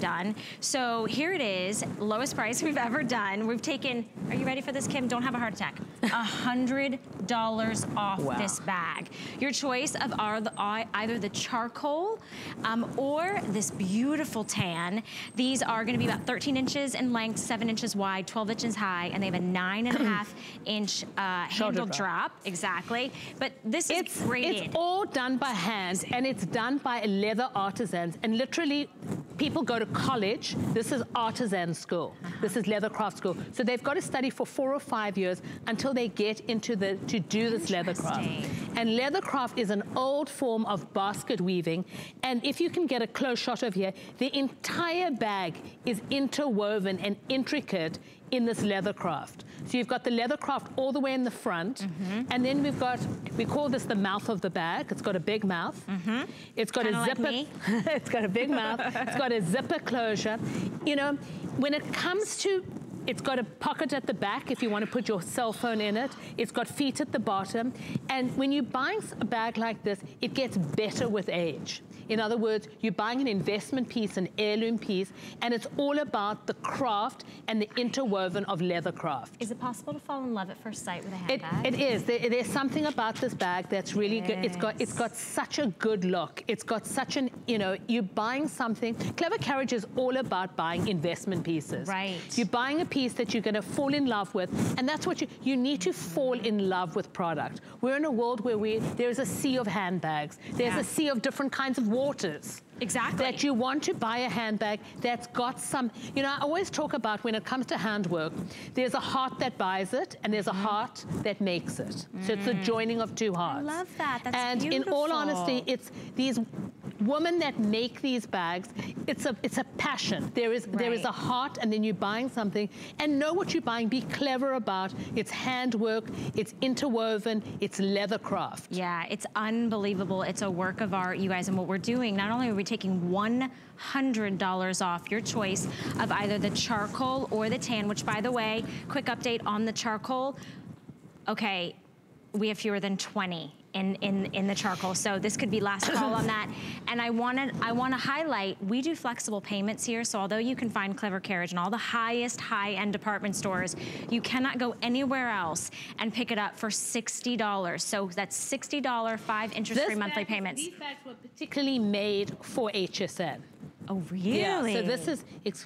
done. So here it is, lowest price we've ever done. We've taken, are you ready for this, Kim? Don't have a heart attack. A hundred dollars off wow. this bag. Your choice of are the, either the charcoal um, or this beautiful tan. These are gonna be about 13 inches in length, seven inches wide, 12 inches high, and they have a nine and a half inch uh, handle drop. drop. Exactly. But this it's, is graded. It's all done by hand and it's done by a leather artisans. And literally, people go to college. This is artisan school. This is leather craft school. So they've got to study for four or five years until they get into the, to do this leather craft. And leather craft is an old form of basket weaving. And if you can get a close shot of here, the entire bag is interwoven and intricate in this leather craft. So you've got the leather craft all the way in the front, mm -hmm. and then we've got, we call this the mouth of the bag. It's got a big mouth. Mm -hmm. It's got Kinda a zipper. Like it's got a big mouth. It's got a zipper closure. You know, when it comes to it's got a pocket at the back if you want to put your cell phone in it. It's got feet at the bottom. And when you're buying a bag like this, it gets better with age. In other words, you're buying an investment piece, an heirloom piece, and it's all about the craft and the interwoven of leather craft. Is it possible to fall in love at first sight with a handbag? It, it is. There, there's something about this bag that's really yes. good. It's got, it's got such a good look. It's got such an, you know, you're buying something. Clever Carriage is all about buying investment pieces. Right. You're buying a piece that you're going to fall in love with, and that's what you, you need to fall in love with product. We're in a world where we, there's a sea of handbags. There's yeah. a sea of different kinds of waters. Exactly. That you want to buy a handbag that's got some, you know, I always talk about when it comes to handwork, there's a heart that buys it and there's a mm. heart that makes it. Mm. So it's the mm. joining of two hearts. I love that, that's And beautiful. in all honesty, it's these women that make these bags, it's a it's a passion. There is right. there is a heart and then you're buying something and know what you're buying, be clever about. It's handwork, it's interwoven, it's leather craft. Yeah, it's unbelievable. It's a work of art, you guys, and what we're doing, not only are we taking $100 off your choice of either the charcoal or the tan, which by the way, quick update on the charcoal. Okay, we have fewer than 20 in, in, in the charcoal. So this could be last call on that. And I wanna, I wanna highlight, we do flexible payments here. So although you can find Clever Carriage in all the highest high-end department stores, you cannot go anywhere else and pick it up for $60. So that's $60, five interest-free monthly payments. These bags were particularly made for HSN. Oh, really? Yeah, so this is,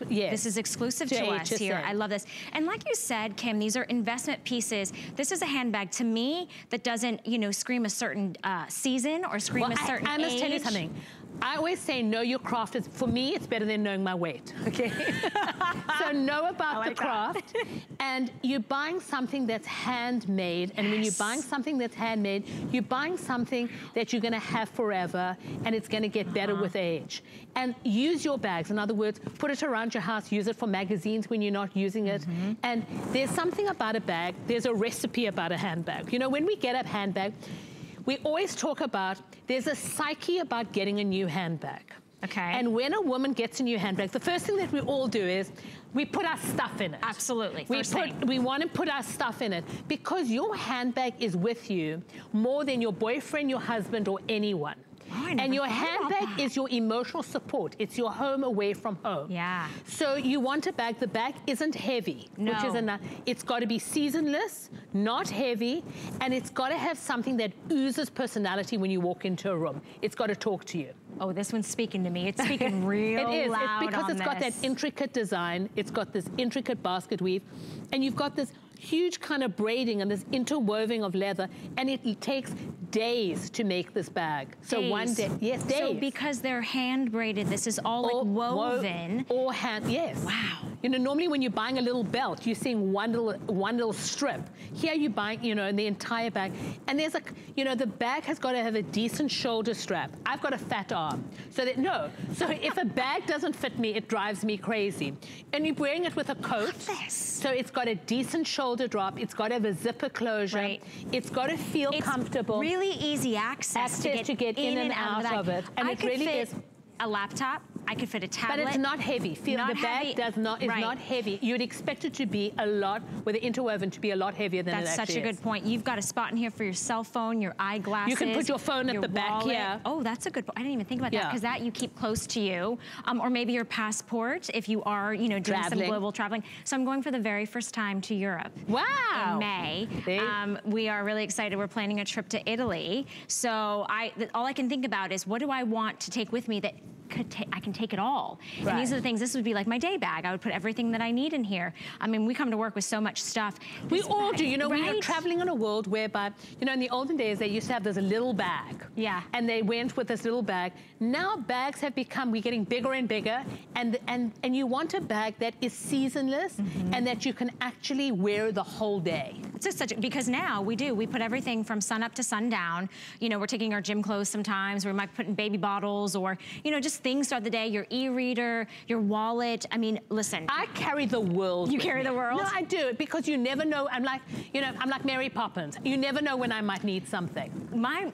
yes. This is exclusive to, to us here. I love this. And like you said, Kim, these are investment pieces. This is a handbag, to me, that doesn't, you know, scream a certain uh, season or scream well, a certain I, I must age. tell you something. I always say know your craft. Is, for me, it's better than knowing my weight, okay? so know about like the craft. and you're buying something that's handmade. And yes. when you're buying something that's handmade, you're buying something that you're gonna have forever and it's gonna get better uh -huh. with age. And use your bags. In other words, put it around your house, use it for magazines when you're not using it. Mm -hmm. And there's something about a bag, there's a recipe about a handbag. You know, when we get a handbag, we always talk about, there's a psyche about getting a new handbag. Okay. And when a woman gets a new handbag, the first thing that we all do is we put our stuff in it. Absolutely. We put, we want to put our stuff in it because your handbag is with you more than your boyfriend, your husband, or anyone. Oh, and your handbag is your emotional support. It's your home away from home. Yeah. So you want a bag. The bag isn't heavy, no. which is enough. It's got to be seasonless, not heavy, and it's got to have something that oozes personality when you walk into a room. It's got to talk to you. Oh, this one's speaking to me. It's speaking real loud It is. Loud it's because it's this. got that intricate design. It's got this intricate basket weave, and you've got this huge kind of braiding and this interweaving of leather, and it, takes days to make this bag. So days. one day, yes, days. So because they're hand braided, this is all or, like woven. Wo or hand, yes. Wow. You know, normally when you're buying a little belt, you're seeing one little, one little strip. Here you're buying, you know, the entire bag. And there's a, you know, the bag has got to have a decent shoulder strap. I've got a fat arm. So that, no. So if a bag doesn't fit me, it drives me crazy. And you're wearing it with a coat. So it's got a decent shoulder drop. It's got to have a zipper closure. Right. It's got to feel it's comfortable. really easy access, access to, get to get, in, in and, out, of, of, it. And I it really is a laptop, I could fit a tablet. But it's not heavy. Feel not the bag heavy. does not is right. not heavy. You'd expect it to be a lot with the interwoven to be a lot heavier than That's such a good is. point. You've got a spot in here for your cell phone, your eyeglasses. You can put your phone at your the back wallet. here. Oh, that's a good point. I didn't even think about that because that you keep close to you. Um, or maybe your passport if you are, you know, doing some global traveling. So I'm going for the very first time to Europe. Wow. In May. Um, we are really excited. We're planning a trip to Italy. So I, th- all I can think about is what do I want to take with me that I can take it all. And these are the things, this would be like my day bag. I would put everything that I need in here. I mean, we come to work with so much stuff. We This all bag- do. You know, we are traveling in a world whereby, you know, in the olden days, they used to have this little bag. Yeah. And they went with this little bag. Now bags have become, we're getting bigger and bigger. And, and, and you want a bag that is seasonless Mm-hmm. and that you can actually wear the whole day. It's just such a, because now we do. We put everything from sun up to sundown. You know, we're taking our gym clothes sometimes. We might put in baby bottles or, you know, just things throughout the day. Your e-reader, your wallet. I mean, listen. I carry the world. You carry me. the world? No, I do it because you never know. I'm like, you know, I'm like Mary Poppins. You never know when I might need something. my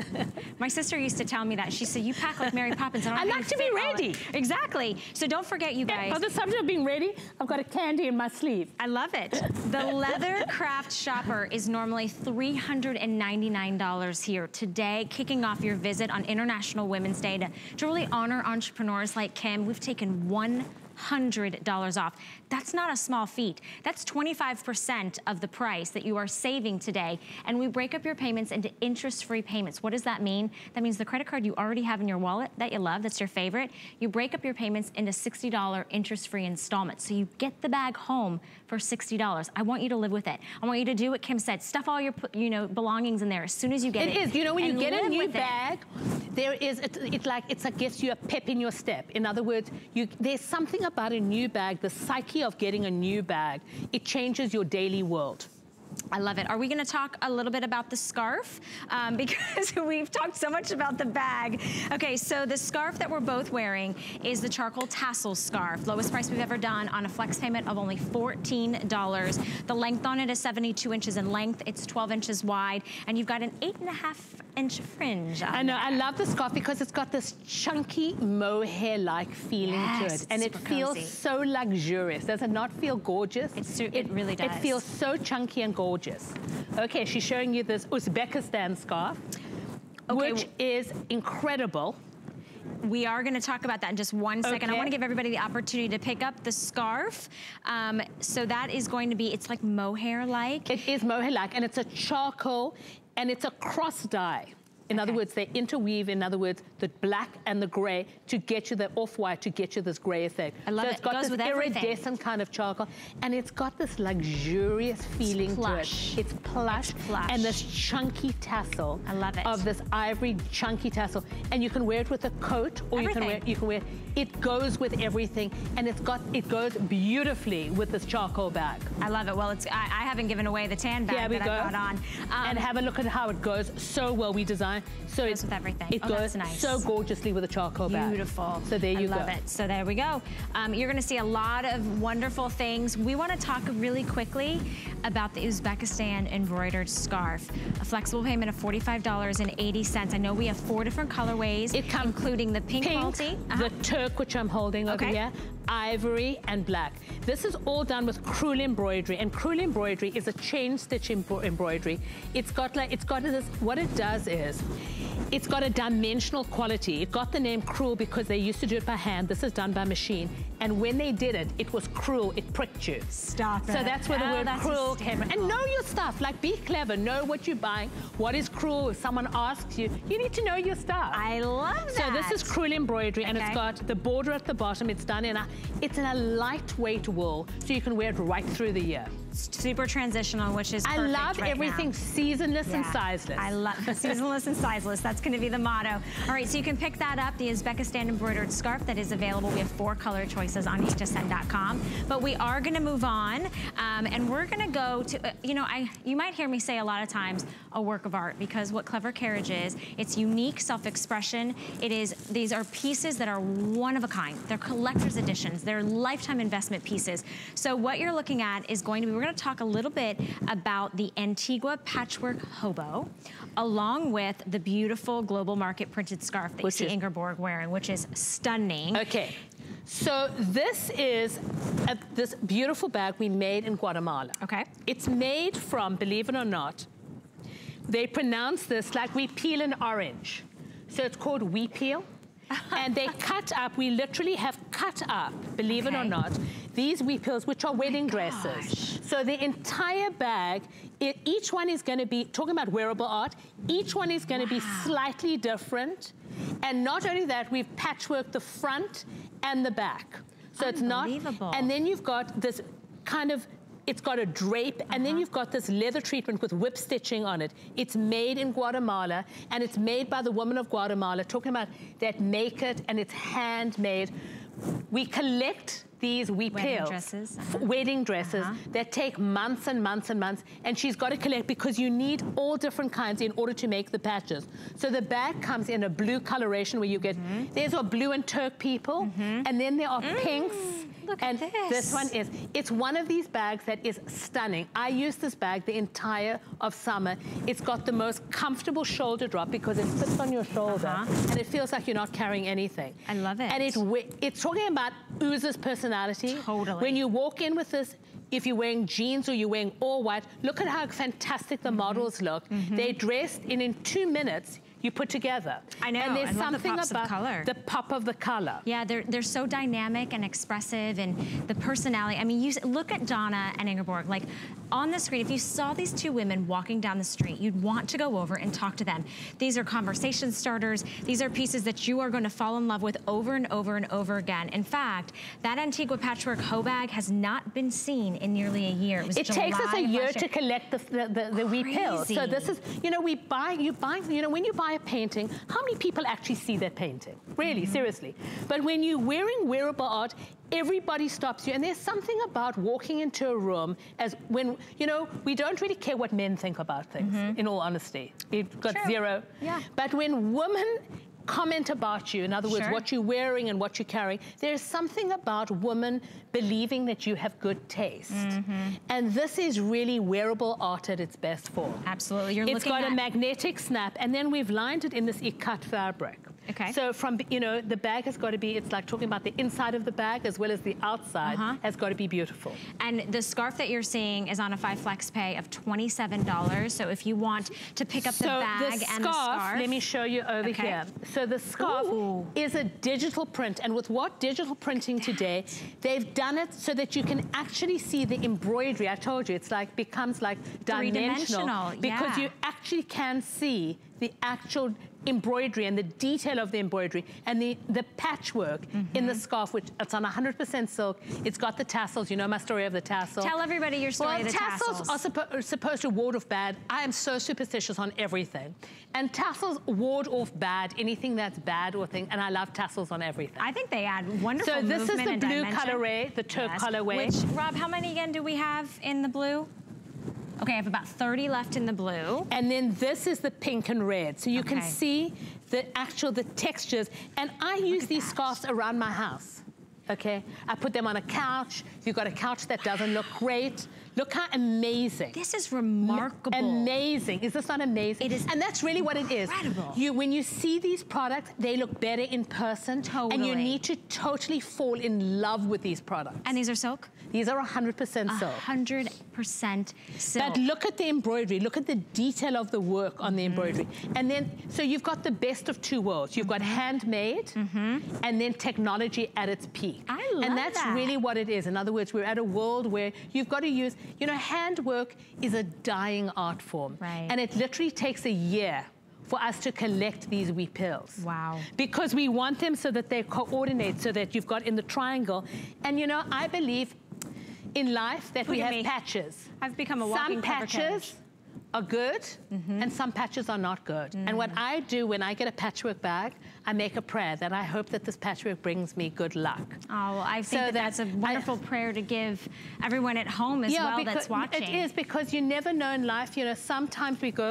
my sister used to tell me that. She said, "You pack like Mary Poppins." I don't like to be ready. it." Exactly. So don't forget, you guys. On the subject of being ready, I've got a candy in my sleeve. I love it. The Leather Craft Shopper is normally $399 here. Today, kicking off your visit on International Women's Day to, to really honor entrepreneurs like Kim, we've taken $100 off. That's not a small feat. That's 25% of the price that you are saving today. And we break up your payments into interest-free payments. What does that mean? That means the credit card you already have in your wallet that you love, that's your favorite, you break up your payments into $60 interest-free installments. So you get the bag home for $60. I want you to live with it. I want you to do what Kim said. Stuff all your, you know, belongings in there as soon as you get it. It is. You know, when you get a new with it. bag, there is. It, it's like it's like gets you a pep in your step. In other words, you there's something about a new bag. The psyche of getting a new bag. It changes your daily world. I love it. Are we going to talk a little bit about the scarf? Um, because we've talked so much about the bag. Okay, so the scarf that we're both wearing is the charcoal tassel scarf. Lowest price we've ever done on a flex payment of only $14. The length on it is 72 inches in length. It's 12 inches wide. And you've got an eight and a half inch fringe. I know. I love the scarf because it's got this chunky mohair-like feeling to it, and it feels cozy. so luxurious. Does it not feel gorgeous? It it really does. It feels so chunky and gorgeous. Okay, she's showing you this Uzbekistan scarf, Okay, which is incredible. We are going to talk about that in just one second. I want to give everybody the opportunity to pick up the scarf. Um, so that is going to be, it's like mohair-like. It is mohair-like, and it's a charcoal, and it's a cross dye. In other words, they interweave, in other words, the black and the gray to get you the off-white, to get you this gray effect. I love so it. it's got Goes this with everything. iridescent kind of charcoal, and it's got this luxurious feeling plush. to it. It's plush, It's plush. and this chunky tassel. I love it. Of this ivory chunky tassel, and you can wear it with a coat, or you can wear you can wear. It goes with everything, and it's got it goes beautifully with this charcoal bag. I love it. Well, it's I, I haven't given away the tan bag we that go. I got on. Um, and have a look at how it goes so well. We designed so Goes it with everything. It Oh, goes nice. so gorgeously with a charcoal bag. Beautiful. So there you I love go. it. So there we go. Um, you're going to see a lot of wonderful things. We want to talk really quickly about the Uzbekistan embroidered scarf. A flexible payment of $45.80. I know we have four different colorways, It comes including the pink, Pink, multi. Uh-huh. the turk which I'm holding over here, ivory and black. This is all done with crewel embroidery, and crewel embroidery is a chain stitch embro- embroidery. It's got like it's got this. What it does is, it's got a dimensional quality. It got the name crewel because they used to do it by hand. This is done by machine, and when they did it, it was cruel. It pricked you. Stop So it. that's where the Oh, word cruel came from. And know your stuff. Like be clever. Know what you're buying. What is cruel? If someone asks you, you need to know your stuff. I love that. So this is crewel embroidery, and it's got the border at the bottom. It's done in a, it's in a lightweight wool, so you can wear it right through the year. super transitional, which is I love right everything now. seasonless and sizeless. I love seasonless and sizeless. That's going to be the motto. All right, so you can pick that up, the Uzbekistan embroidered scarf that is available. We have four color choices on hsn.com. But we are going to move on, um, and we're going to go to, uh, you know, I you might hear me say a lot of times a work of art because what Clever Carriage is, it's unique self-expression. It is these are pieces that are one of a kind. They're collector's editions. They're lifetime investment pieces. So what you're looking at is going to be we're gonna talk a little bit about the Antigua Patchwork Hobo, along with the beautiful global market printed scarf that which you see Ingeborg wearing, which is stunning. Okay. So this is a, this beautiful bag we made in Guatemala. Okay. It's made from, believe it or not, they pronounce this like we peel an orange. So it's called huipil. and they cut up, we literally have cut up, believe okay. it or not, these huipils, which are oh wedding dresses. So the entire bag, it, each one is gonna be, talking about wearable art, each one is gonna wow. be slightly different. And not only that, we've patchworked the front and the back. So it's not, and then you've got this kind of it's got a drape, uh -huh. and then uh-huh. you've got this leather treatment with whip stitching on it. It's made in Guatemala, and it's made by the woman of Guatemala, talking about that make it, and it's handmade. We collect these we wedding dresses, uh -huh. wedding dresses uh -huh. that take months and months and months, and she's got to collect because you need all different kinds in order to make the patches. So the bag comes in a blue coloration where you get, mm -hmm. there's our blue and Turk people, mm -hmm. and then there are mm. pinks, Look and at this. this one is, it's one of these bags that is stunning. I use this bag the entire of summer. It's got the most comfortable shoulder drop because it sits on your shoulder uh -huh. and it feels like you're not carrying anything. I love it. And it, it's talking about oozes personality. Totally. When you walk in with this, if you're wearing jeans or you're wearing all white, look at how fantastic the mm -hmm. models look. Mm -hmm. They're dressed in, in two minutes, you put together. I know. And there's I something the about color. the pop of the color. Yeah, they're they're so dynamic and expressive, and the personality. I mean, you look at Donna and Ingeborg. Like on the screen, if you saw these two women walking down the street, you'd want to go over and talk to them. These are conversation starters. These are pieces that you are going to fall in love with over and over and over again. In fact, that Antigua patchwork hoe bag has not been seen in nearly a year. It, it takes us a year to collect the the, the, the huipils. So this is, you know, we buy you buy you know when you buy a painting, how many people actually see that painting? Really, mm -hmm. seriously. But when you're wearing wearable art, everybody stops you. And there's something about walking into a room as when, you know, we don't really care what men think about things, mm -hmm. in all honesty. We've got True. zero. Yeah. But when women comment about you, in other words, sure. what you're wearing and what you're carrying. There's something about women believing that you have good taste. Mm -hmm. And this is really wearable art at its best form. Absolutely. You're it's got a magnetic snap, and then we've lined it in this ikat fabric. Okay. So from, you know, the bag has got to be, it's like talking about the inside of the bag as well as the outside uh -huh. has got to be beautiful. And the scarf that you're seeing is on a five flex pay of $27. So if you want to pick up so the bag the and scarf, the scarf. let me show you over okay. here. So the scarf Ooh. is a digital print. And with what digital printing today, they've done it so that you can actually see the embroidery. I told you, it's like, becomes like dimensional. dimensional because yeah. you actually can see the actual embroidery and the detail of the embroidery and the, the patchwork mm -hmm. in the scarf, which it's on 100% silk. It's got the tassels. You know my story of the tassel. Tell everybody your story well, of the tassels. tassels are, suppo are supposed to ward off bad. I am so superstitious on everything. And tassels ward off bad, anything that's bad or thing. And I love tassels on everything. I think they add wonderful So this is the blue dimension. colorway, the Turk yes. colorway. Which, Rob, how many again do we have in the blue? Okay, I have about 30 left in the blue. And then this is the pink and red. So you okay. can see the actual, the textures. And I Look use these that. scarves around my house. Okay, I put them on a couch. You've got a couch that doesn't look great, look how amazing. This is remarkable. Amazing. Is this not amazing? It is And that's really what it is. Incredible. You, when you see these products, they look better in person. Totally. And you need to totally fall in love with these products. And these are silk? These are 100% silk. 100% silk. But look at the embroidery. Look at the detail of the work on the mm-hmm. embroidery. And then, so you've got the best of two worlds. You've got mm-hmm. handmade mm -hmm. and then technology at its peak. I love And that's that. really what it is. In other words, we're at a world where you've got to use, you know, handwork is a dying art form. Right. And it literally takes a year for us to collect these huipils. Wow. Because we want them so that they coordinate, so that you've got in the triangle. And you know, I believe in life that Look we have me. patches. I've become a walking Some patches are good mm -hmm. and some patches are not good. Mm. And what I do when I get a patchwork bag, I make a prayer that I hope that this patchwork brings me good luck. Oh, I think so that, that that's a wonderful I, prayer to give everyone at home as yeah, well that's watching. It is because you never know in life, you know, sometimes we go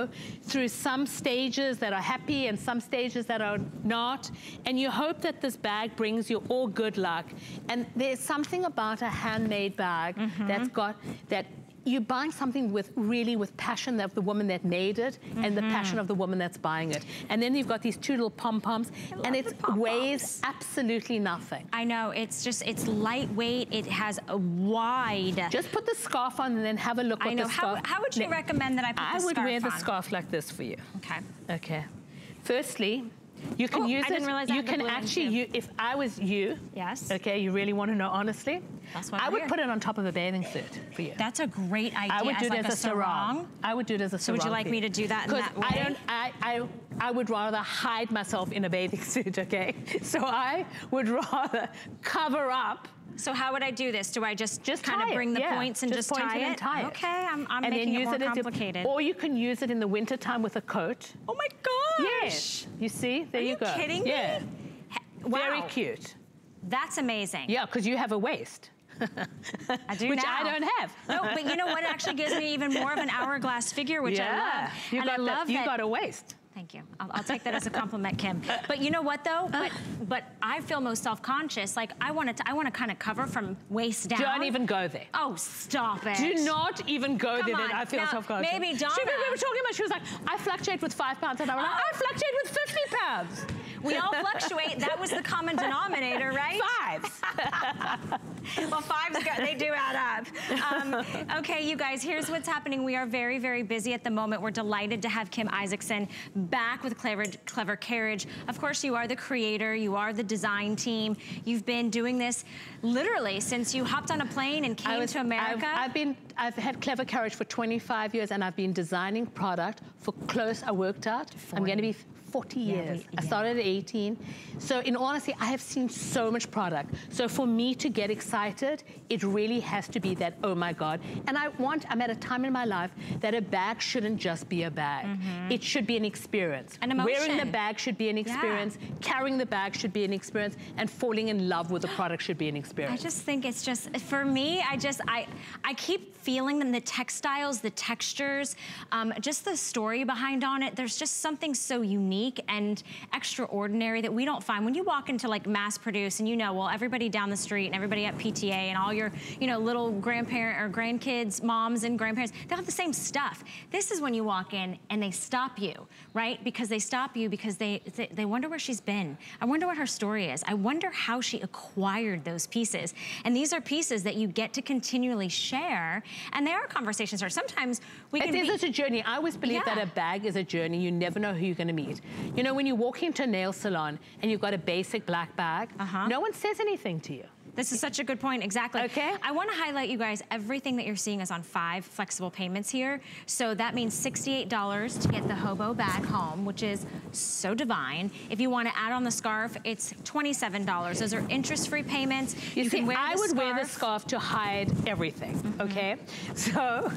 through some stages that are happy and some stages that are not. And you hope that this bag brings you all good luck. And there's something about a handmade bag mm -hmm. that's got that you're buying something with really with passion of the woman that made it mm -hmm. and the mm-hmm. passion of the woman that's buying it. And then you've got these two little pom-poms and it weighs absolutely nothing. I know, it's just, it's lightweight. It has a wide... Just put the scarf on and then have a look I know. How, how, would you recommend that I put I the would wear the scarf like this for you. Okay. Okay. Firstly, you can oh, use I it. you can actually, you, if I was you, yes. Okay, you really want to know honestly. That's what I would here. put it on top of a bathing suit for you. That's a great idea. I would do as it like as a, sarong. sarong. I would do it as a sarong. So would you like me to do that in that way? I don't. I, I I would rather hide myself in a bathing suit. Okay, so I would rather cover up so how would I do this? Do I just, just kind of bring the yeah. points and just, just tie it? tie it? Okay, I'm, I'm and making then use it more it complicated. A, or you can use it in the wintertime with a coat. Oh my gosh! Yes. You see? There Are you, you go. kidding yeah. me? Wow. Very cute. That's amazing. Yeah, because you have a waist. I do Which now. I don't have. no, but you know what? It actually gives me even more of an hourglass figure, which yeah. I love. You and got I love the, You got a waist. Thank you. I'll, I'll, take that as a compliment, Kim. But you know what though? But but I feel most self-conscious. Like I want to I want to kind of cover from waist down. Don't even go there. Oh, stop it. Do not even go Come there. On. I feel self-conscious. Maybe Donna. She, we were talking about. She was like, I fluctuate with five pounds, and I was like, I fluctuate with fifty pounds. We all fluctuate. That was the common denominator, right? Fives. well, fives, they do add up. Um, okay, you guys, here's what's happening. We are very, very busy at the moment. We're delighted to have Kim Isaacsohn back with Clever, Clever Carriage. Of course, you are the creator. You are the design team. You've been doing this literally since you hopped on a plane and came was, to America. I've, I've, been, I've had Clever Carriage for 25 years, and I've been designing product for close. I worked out. 40. I'm going to be 40 years. Yeah, I started at 18. So in honesty, I have seen so much product. So for me to get excited, it really has to be that, oh my God. And I want, I'm at a time in my life that a bag shouldn't just be a bag. Mm -hmm. It should be an experience. An emotion. Wearing the bag should be an experience. Yeah. Carrying the bag should be an experience. And falling in love with the product should be an experience. I just think it's just, for me, I just, I, I keep feeling them, the textiles, the textures, um, just the story behind on it. There's just something so unique unique and extraordinary that we don't find. When you walk into like mass produce and you know, well, everybody down the street and everybody at PTA and all your, you know, little grandparent or grandkids, moms and grandparents, they'll have the same stuff. This is when you walk in and they stop you, right? Because they stop you because they, they wonder where she's been. I wonder what her story is. I wonder how she acquired those pieces. And these are pieces that you get to continually share. And they are conversations or sometimes we can It is be, a journey. I always believe yeah. that a bag is a journey. You never know who you're going to meet. You know, when you walk into a nail salon and you've got a basic black bag, uh -huh. no one says anything to you. This is such a good point, exactly. Okay. I want to highlight you guys, everything that you're seeing is on five flexible payments here. So that means $68 to get the hobo bag home, which is so divine. If you want to add on the scarf, it's $27. Those are interest-free payments. You, you see, I would scarf. wear the scarf to hide everything, mm -hmm. okay? So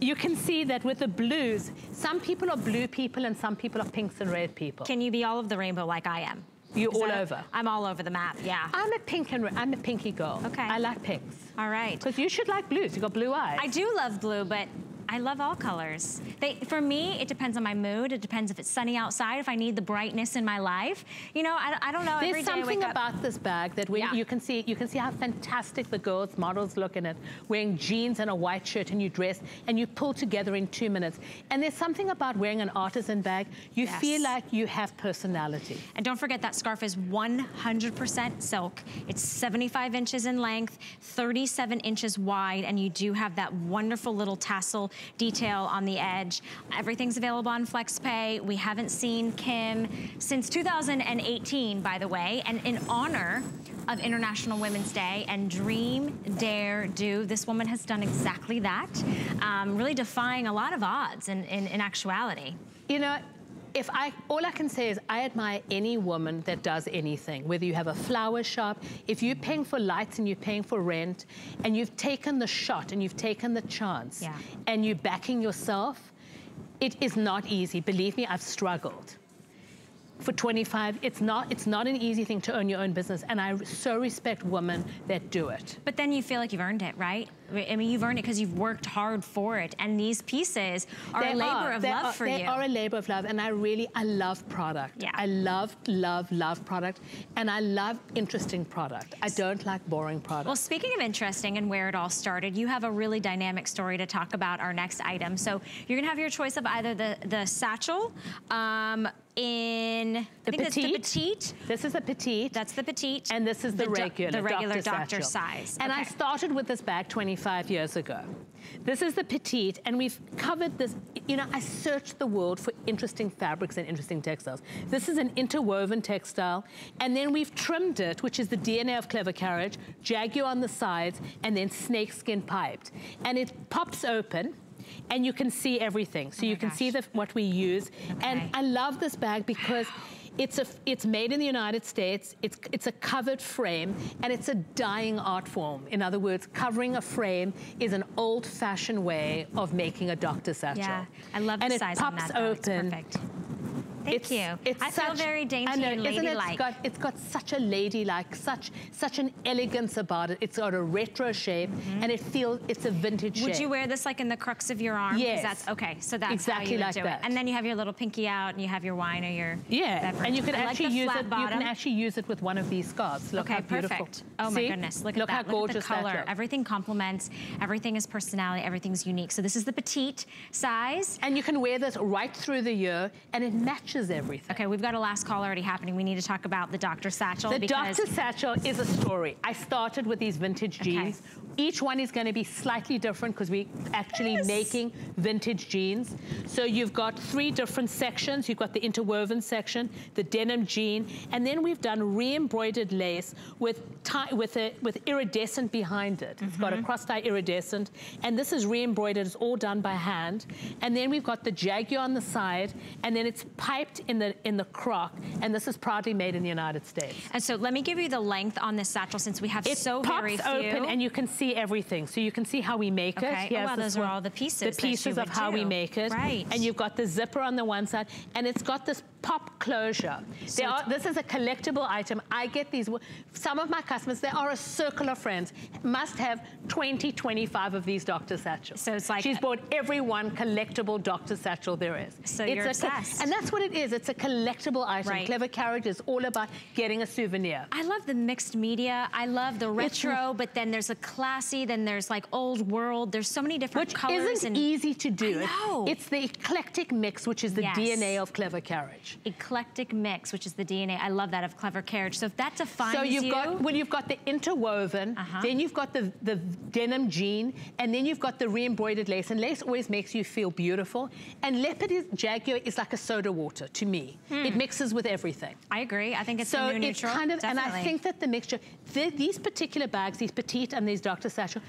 you can see that with the blues, some people are blue people and some people are pinks and red people. Can you be all of the rainbow like I am? You're all over. I'm all over the map, yeah. I'm a pink and I'm a pinky girl. Okay. I like pinks. All right. Because you should like blues. You got blue eyes. I do love blue, but I love all colors. They, for me, it depends on my mood. It depends if it's sunny outside, if I need the brightness in my life. You know, I, I don't know. There's something about this bag that when yeah. you can see, you can see how fantastic the girls, models look in it, wearing jeans and a white shirt and you dress and you pull together in two minutes. And there's something about wearing an artisan bag, you yes. feel like you have personality. And don't forget that scarf is 100% silk. It's 75 inches in length, 37 inches wide, and you do have that wonderful little tassel detail on the edge. Everything's available on FlexPay. We haven't seen Kim since 2018, by the way, and in honor of International Women's Day and Dream, Dare, Do. This woman has done exactly that, um, really defying a lot of odds in, in, in actuality. You know, if I, all I can say is I admire any woman that does anything, whether you have a flower shop, if you're paying for lights and you're paying for rent, and you've taken the shot and you've taken the chance, yeah. and you're backing yourself, it is not easy. Believe me, I've struggled. for 25. It's not, it's not an easy thing to own your own business. And I so respect women that do it. But then you feel like you've earned it, right? I mean, you've earned it because you've worked hard for it. And these pieces are they a labor are, of they love are, for they you. They are a labor of love. And I really, I love product. Yeah. I love, love, love product. And I love interesting product. I don't like boring product. Well, speaking of interesting and where it all started, you have a really dynamic story to talk about our next item. So you're gonna have your choice of either the, the satchel, um, in the petite. the petite. This is the petite. That's the petite. And this is the, do- regular, the regular doctor, doctor size. And I started with this bag 25 years ago. This is the petite, and we've covered this. You know, I searched the world for interesting fabrics and interesting textiles. This is an interwoven textile, and then we've trimmed it, which is the DNA of Clever Carriage, jaguar on the sides, and then snakeskin piped. And it pops open. And you can see everything. So Oh you can see the, what we use. And I love this bag because it's a it's made in the United States. It's it's a covered frame and it's a dying art form. In other words, covering a frame is an old-fashioned way of making a doctor satchel. Yeah, I love the size it on pops that. though. It's open. perfect. Thank It's, you. It's I feel very dainty and it? ladylike. It's got, it's got such a ladylike, such such an elegance about it. It's got a retro shape, mm-hmm. and it feels it's a vintage. Would shape. you wear this like in the crux of your arm? Yes. That's, okay, so that's Exactly how you would like do that. it. And then you have your little pinky out and you have your wine or your Yeah, beverage. and you can I actually the use it. You can actually use it with one of these scarves. Look Okay, how beautiful. perfect. Oh See? my goodness, look at Look that. how look at the color. Everything complements, everything is personality, everything's unique. So this is the petite size. And you can wear this right through the year, and it matches everything. Okay, we've got a last call already happening. We need to talk about the Dr. Satchel The Dr. Satchel is a story. I started with these vintage Okay. jeans. Each one is going to be slightly different because we're actually Yes. making vintage jeans. So you've got three different sections. You've got the interwoven section, the denim jean, and then we've done re-embroidered lace with with a with iridescent behind it. It's Mm-hmm. got a cross tie iridescent, and this is re-embroidered. It's all done by hand. And then we've got the jaguar on the side, and then it's piped in the in the croc, and this is proudly made in the United States. And so let me give you the length on this satchel since we have It so very few. It pops open and you can see everything. So you can see how we make Okay. it. Oh, Here's wow, this those are all the pieces The pieces of how we make it. Right. And you've got the zipper on the one side and it's got this pop closure. So are, this is a collectible item. I get these, some of my customers, they are a circle of friends, must have 20, 25 of these Dr. Satchels. So it's like- She's bought every one collectible Dr. Satchel there is. So It's you're a obsessed. and that's what it is. It's a collectible item. Right. Clever Carriage is all about getting a souvenir. I love the mixed media. I love the It's- retro, but then there's a classy, then there's like old world. There's so many different Which colors. isn't and easy to do. I know. It's the eclectic mix, which is the Yes. DNA of Clever Carriage. Eclectic mix, which is the DNA. I love that of Clever Carriage. So if that defines you. So you've you, got well, you've got the interwoven, Uh-huh. then you've got the, the denim jean, and then you've got the re-embroidered lace. And lace always makes you feel beautiful. And leopard is, jaguar is like a soda water to me. It mixes with everything. I agree. I think it's so new it's neutral. kind of, and I think that the mixture, the, these particular bags, these petite and these Dr. Satchel,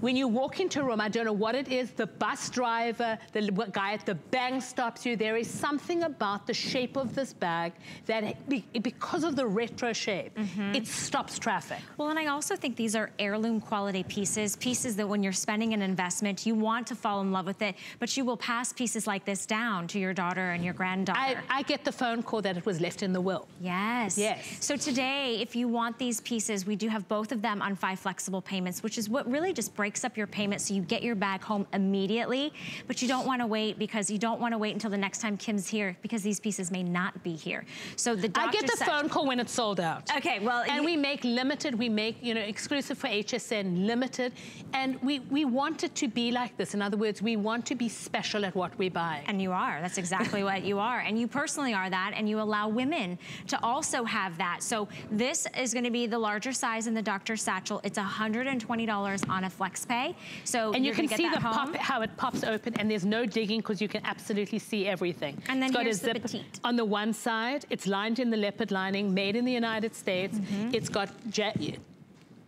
when you walk into a room, I don't know what it is, the bus driver, the guy at the bank stops you. There is something about the shape of this bag that, because of the retro shape, Mm-hmm. it stops traffic. Well, and I also think these are heirloom quality pieces, pieces that when you're spending an investment, you want to fall in love with it, but you will pass pieces like this down to your daughter and your granddaughter. I, I get the phone call that it was left in the will. Yes. Yes. So today, if you want these pieces, we do have both of them on five flexible payments, which is what really just breaks up your payment so you get your bag home immediately. But you don't want to wait because you don't want to wait until the next time Kim's here because these pieces may not be here. So the I get the phone call when it's sold out. Okay, well, and we make limited. We make you know exclusive for HSN, limited, and we we want it to be like this. In other words, we want to be special at what we buy. And you are. That's exactly what you are. And you personally are that. And you allow women to also have that. So this is going to be the larger size in the Dr. Satchel. It's $120 on a flex pay. So and you can see the pop, how it pops open, and there's no digging because you can absolutely see everything. And then it's got here's a the petite. on the one side. It's lined in the leopard lining, made in the United States. Mm-hmm. It's got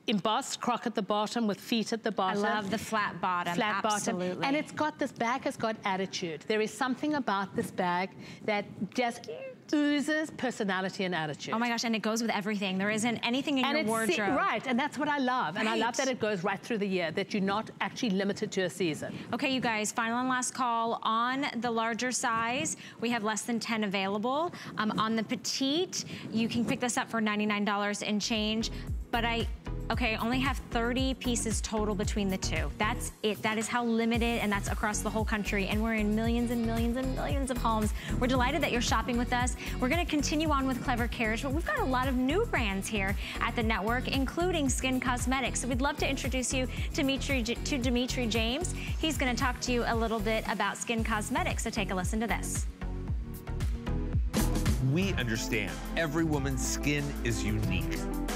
embossed croc at the bottom with feet at the bottom. I love the flat bottom. flat Absolutely. bottom. And it's got, this bag has got attitude. There is something about this bag that just, oozes personality and attitude. Oh my gosh, and it goes with everything. There isn't anything in and your wardrobe. Right, and that's what I love. Right. And I love that it goes right through the year, that you're not actually limited to a season. Okay, you guys, final and last call on the larger size. We have less than 10 available. Um, on the petite, you can pick this up for $99 and change. But I, okay, only have 30 pieces total between the two. That's it. That is how limited, and that's across the whole country. And we're in millions and millions and millions of homes. We're delighted that you're shopping with us. We're gonna continue on with Clever Carriage, but we've got a lot of new brands here at the network, including Skin Cosmetics. So we'd love to introduce you to Dimitri, to Dimitri James. He's gonna talk to you a little bit about Skin Cosmetics, so take a listen to this. We understand every woman's skin is unique.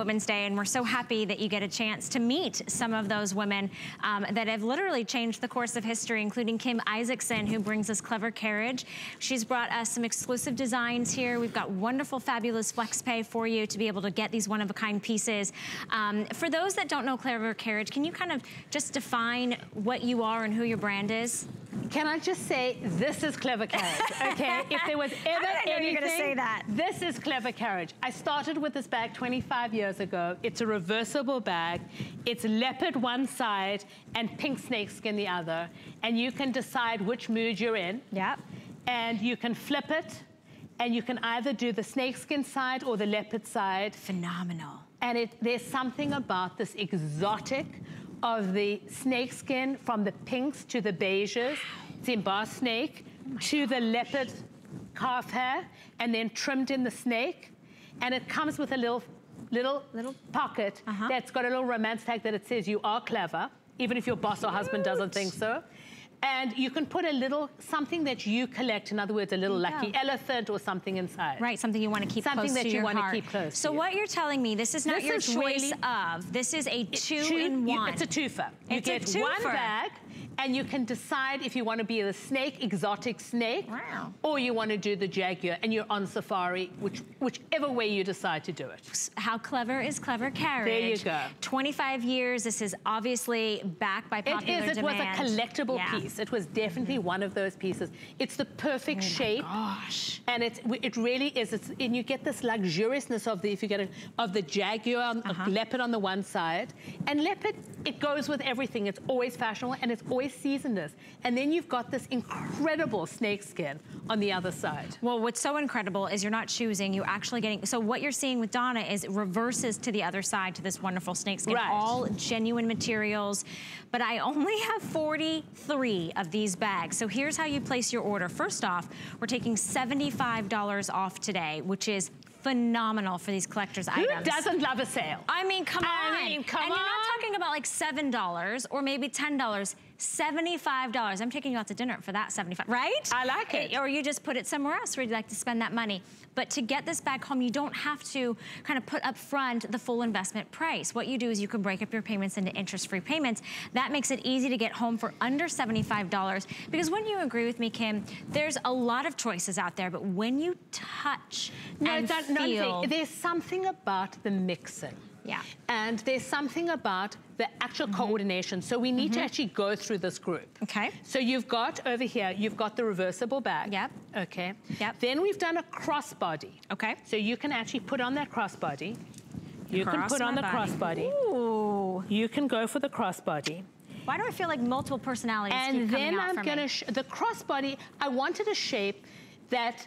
Women's Day, and we're so happy that you get a chance to meet some of those women um, that have literally changed the course of history, including Kim Isaacsohn, who brings us Clever Carriage. She's brought us some exclusive designs here. We've got wonderful, fabulous flex pay for you to be able to get these one-of-a-kind pieces. Um, for those that don't know Clever Carriage, can you kind of just define what you are and who your brand is? Can I just say, this is Clever Carriage, okay? if there was ever anything, this is Clever Carriage. I started with this bag 25 years ago. It's a reversible bag. It's leopard one side and pink snakeskin the other. And you can decide which mood you're in. Yep. And you can flip it, and you can either do the snakeskin side or the leopard side. Phenomenal. And it, there's something about this exotic, of the snake skin from the pinks to the beiges, it's embossed snake, oh to gosh. the leopard calf hair, and then trimmed in the snake. And it comes with a little little, little pocket uh -huh. that's got a little romance tag that it says you are clever, even if your boss or husband doesn't think so. And you can put a little, something that you collect, in other words, a little lucky elephant or something inside. Right, something you want to keep something close that to you want to keep close So what you're telling me, this is not this your is choice really, of, this is a two, two in one. You, it's a twofer. You it's get one bag, and you can decide if you want to be the snake, exotic snake, wow. or you want to do the jaguar, and you're on safari, which, whichever way you decide to do it. How clever is Clever Carriage? There you go. 25 years, this is obviously backed by popular It is, it demand. was a collectible yeah. piece. It was definitely mm -hmm. one of those pieces. It's the perfect oh shape. gosh. And it, it really is, it's, and you get this luxuriousness of the, if you get it, of the jaguar, uh -huh. leopard on the one side. And leopard, it goes with everything. It's always fashionable, and it's always seasoned And then you've got this incredible snake skin on the other side. Well, what's so incredible is you're not choosing, you're actually getting, so what you're seeing with Donna is it reverses to the other side to this wonderful snake skin. Right. All genuine materials. But I only have 43 of these bags. So here's how you place your order. First off, we're taking $75 off today, which is phenomenal for these collector's Who items. Who doesn't love a sale? I mean, come I on. I mean, come and on. you're not talking about like $7 or maybe $10. $75. I'm taking you out to dinner for that 75, right? I like it. Or you just put it somewhere else where you'd like to spend that money. But to get this back home, you don't have to kind of put up front the full investment price. What you do is you can break up your payments into interest-free payments. That makes it easy to get home for under $75. Because when you agree with me, Kim, there's a lot of choices out there, but when you touch no, and that, feel... No, there's something about the mixing Yeah. And there's something about the actual Mm-hmm. coordination. So we need to actually go through this group. Okay. So you've got over here, you've got the reversible bag. Yep. Okay. Yep. Then we've done a crossbody. Okay. So you can actually put on that crossbody. You can put on the body. crossbody. Ooh. You can go for the crossbody. Why do I feel like multiple personalities And keep coming then I'm gonna, the crossbody, I wanted a shape that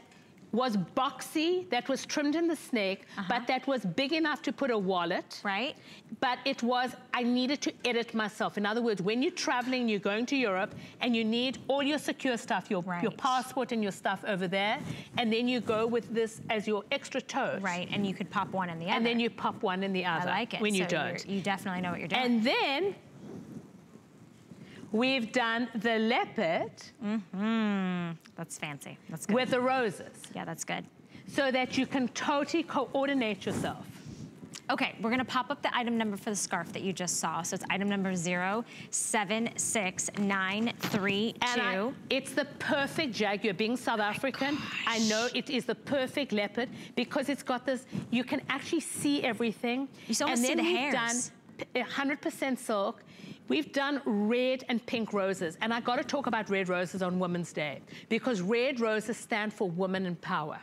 was boxy, that was trimmed in the snake, uh-huh. but that was big enough to put a wallet. Right. But it was, I needed to edit myself. In other words, when you're traveling, you're going to Europe, and you need all your secure stuff, your, your passport and your stuff over there, and then you go with this as your extra toe. Right, and you could pop one in the other. And then you pop one in the other. I like it. When you So you're- don't. You definitely know what you're doing. And then we've done the leopard mm-hmm. that's fancy. That's good. with the roses yeah, that's good. so that you can totally coordinate yourself. Okay, we're gonna pop up the item number for the scarf that you just saw. So it's item number 076932. And I, it's the perfect jaguar. Being South oh African, I know it is the perfect leopard because it's got this, you can actually see everything. You and see then the we've hairs. done 100% silk. We've done red and pink roses. And I got to talk about red roses on Women's Day because red roses stand for women in power.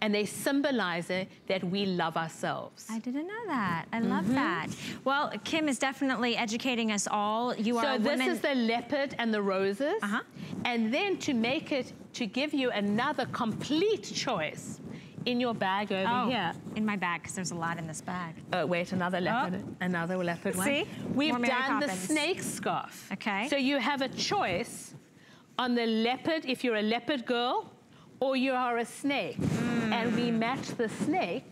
And they symbolize it that we love ourselves. I didn't know that. I love Mm-hmm. that. Well, Kim is definitely educating us all. You are So this woman. is the leopard and the roses. Uh-huh. And then to make it, to give you another complete choice in your bag over oh, here. in my bag because there's a lot in this bag. Oh, wait, another leopard, another leopard one. See? We've More done the snake scarf. Okay. So you have a choice on the leopard, if you're a leopard girl, or you are a snake. Hmm. And we match the snake.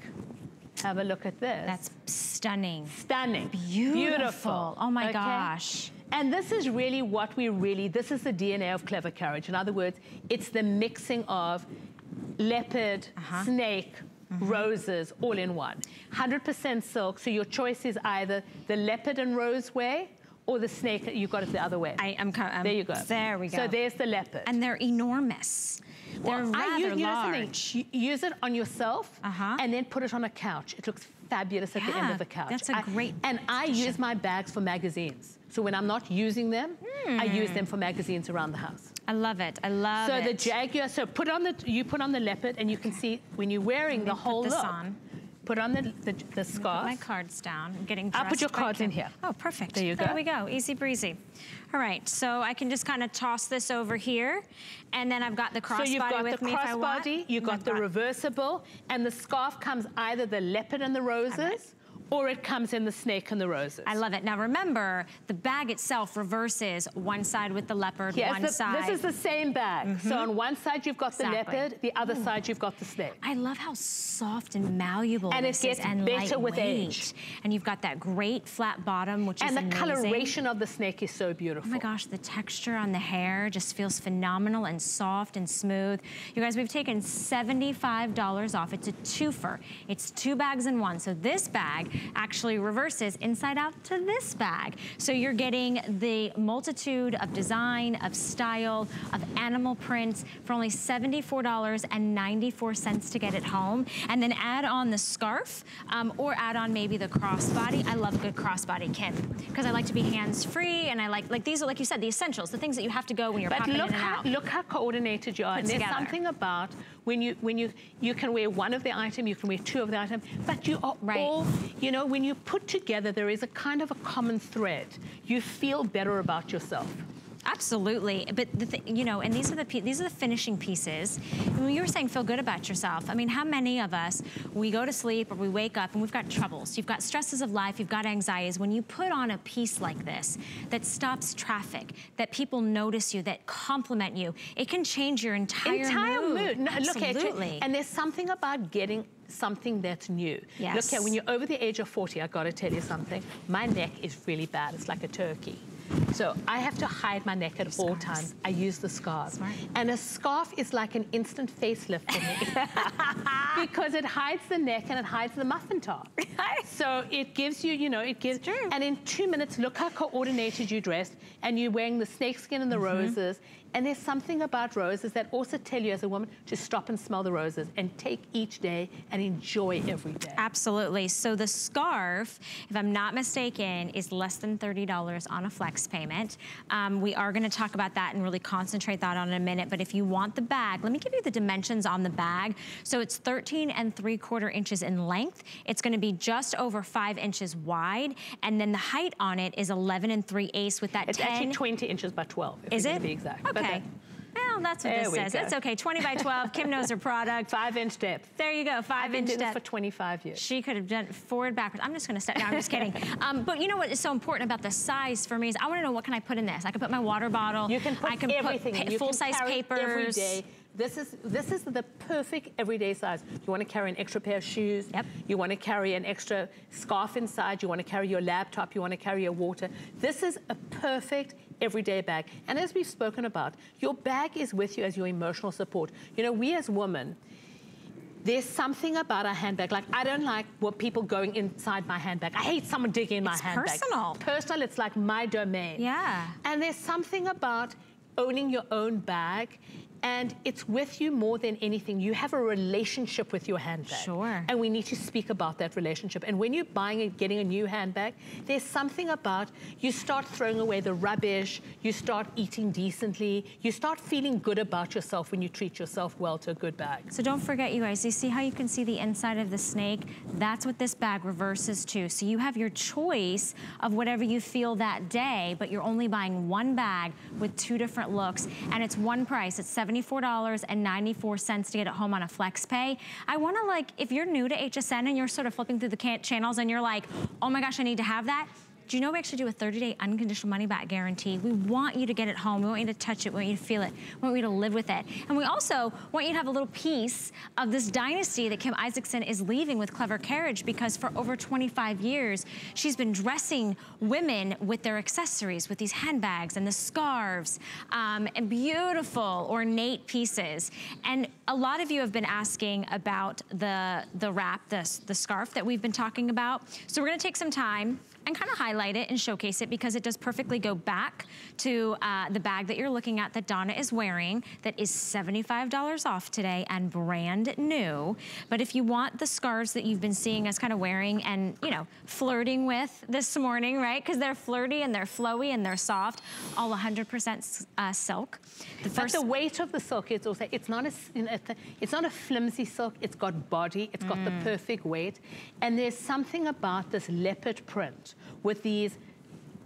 Have a look at this. That's stunning. Stunning. Beautiful. Oh my Okay? gosh. And this is really what we really, this is the DNA of Clever Carriage. In other words, it's the mixing of leopard, Uh-huh. snake, Mm-hmm. roses, all in one. 100% silk, so your choice is either the leopard and rose way or the snake, you got it the other way. I am. um, there you go. There we go. So there's the leopard. and they're enormous. They're Well, rather use, you know something? large. Use it on yourself Uh-huh. and then put it on a couch. It looks fabulous at the end of the couch. that's a I- great And I use my bags for magazines. So when I'm not using them, I use them for magazines around the house. I love it. I love so it. So the jaguar, so put on the, you put on the leopard and you can see when you're wearing the put whole this look. on. Put on the, the, the Put scarf. my cards down. I'm getting I'll put your cards in here. Oh, perfect. There you There go. we go. Easy breezy. All right, so I can just kind of toss this over here, and then I've got the So crossbody you've got with the me if I want. crossbody, you've got I've the reversible, and the scarf comes either the leopard and the roses, or it comes in the snake and the roses. I love it. Now remember, the bag itself reverses one side with the leopard, Yes, one the- side. Mm-hmm. this is the same bag. So on one side you've got the leopard, the other side you've got the snake. I love how soft and malleable And it this is and better with age. And you've got that great flat bottom, which And is And the amazing. coloration of the snake is so beautiful. Oh my gosh, the texture on the hair just feels phenomenal and soft and smooth. You guys, we've taken $75 off. It's a twofer. It's two bags in one. So this bag actually reverses inside out to this bag. So you're getting the multitude of design, of style, of animal prints for only $74.94 to get it home. And then add on the scarf um, or add on maybe the crossbody. I love a good crossbody, Kim, because I like to be hands-free and I like, like these are, like you said, the essentials, the things that you have to go when you're But popping look in and how, out. look how coordinated you are. Put and there's something about when you when you you can wear one of the item, you can wear two of the item, but you are Right. all you know when you put together there is a kind of a common thread. You feel better about yourself. Absolutely, but the th- you know, and these are the these are the finishing pieces. And when you were saying feel good about yourself, I mean, how many of us we go to sleep or we wake up and we've got troubles, you've got stresses of life, you've got anxieties. When you put on a piece like this that stops traffic, that people notice you, that compliment you, it can change your entire, entire mood. mood. No, look. Absolutely. And there's something about getting something that's new. Yes. Look at when you're over the age of 40, I gotta tell you something. My neck is really bad. It's like a turkey. So I have to hide my neck at all times. I use the scarf. Smart. And a scarf is like an instant facelift for me because it hides the neck and it hides the muffin top. so it gives you, you know, it gives. true. And in two minutes, look how coordinated you dressed, and you're wearing the snakeskin and the mm-hmm. roses. And there's something about roses that also tell you as a woman to stop and smell the roses and take each day and enjoy every day. Absolutely. So the scarf, if I'm not mistaken, is less than $30 on a flex payment. Um, we are gonna talk about that and really concentrate that on in a minute. But if you want the bag, let me give you the dimensions on the bag. So it's 13 and 3 quarter inches in length. It's gonna be just over five inches wide. And then the height on it is 11 and 3 eighths with that It's 10. actually 20 inches by 12. If is it? be exact. But Okay. Well, that's what There this says. go. It's okay. 20 by 12. Kim knows her product. Five inch depth. There you go. 5 I've inch doing depth. for 25 years. She could have done forward, backwards. I'm just gonna step down, I'm just kidding. Um, but you know what is so important about the size for me is I wanna know what can I put in this? I can put my water bottle. You can put I can everything put in. pa- You can full-size carry it papers. every day. This is this is the perfect everyday size. You want to carry an extra pair of shoes. Yep. You want to carry an extra scarf inside. You want to carry your laptop. You want to carry your water. This is a perfect everyday bag. And as we've spoken about, your bag is with you as your emotional support. You know, we as women, there's something about a handbag. Like, I don't like what people going inside my handbag. I hate someone digging in my It's handbag. personal. Personal, it's like my domain. Yeah. And there's something about owning your own bag and it's with you more than anything. You have a relationship with your handbag. Sure. And we need to speak about that relationship. And when you're buying and getting a new handbag, there's something about you start throwing away the rubbish, you start eating decently, you start feeling good about yourself when you treat yourself well to a good bag. So don't forget, you guys, you see how you can see the inside of the snake? That's what this bag reverses to. So you have your choice of whatever you feel that day, but you're only buying one bag with two different looks, and it's one price. It's $74.94 to get it home on a flex pay. I wanna like, if you're new to HSN and you're sort of flipping through the channels and you're like, oh my gosh, I need to have that, do you know we actually do a 30-day unconditional money-back guarantee? We want you to get it home. We want you to touch it. We want you to feel it. We want you to live with it. And we also want you to have a little piece of this dynasty that Kim Isaacsohn is leaving with Clever Carriage because for over 25 years, she's been dressing women with their accessories, with these handbags and the scarves, um, and beautiful ornate pieces. And a lot of you have been asking about the, the wrap, the, the scarf that we've been talking about. So we're gonna take some time and kind of highlight it and showcase it because it does perfectly go back to uh, the bag that you're looking at that Donna is wearing that is $75 off today and brand new. But if you want the scarves that you've been seeing us kind of wearing and, you know, flirting with this morning, right? Because they're flirty and they're flowy and they're soft, all 100% uh, silk. The But the weight of the silk is also, it's not a, s- you know, it's a- it's not a flimsy silk, it's got body, it's got the perfect weight. And there's something about this leopard print with these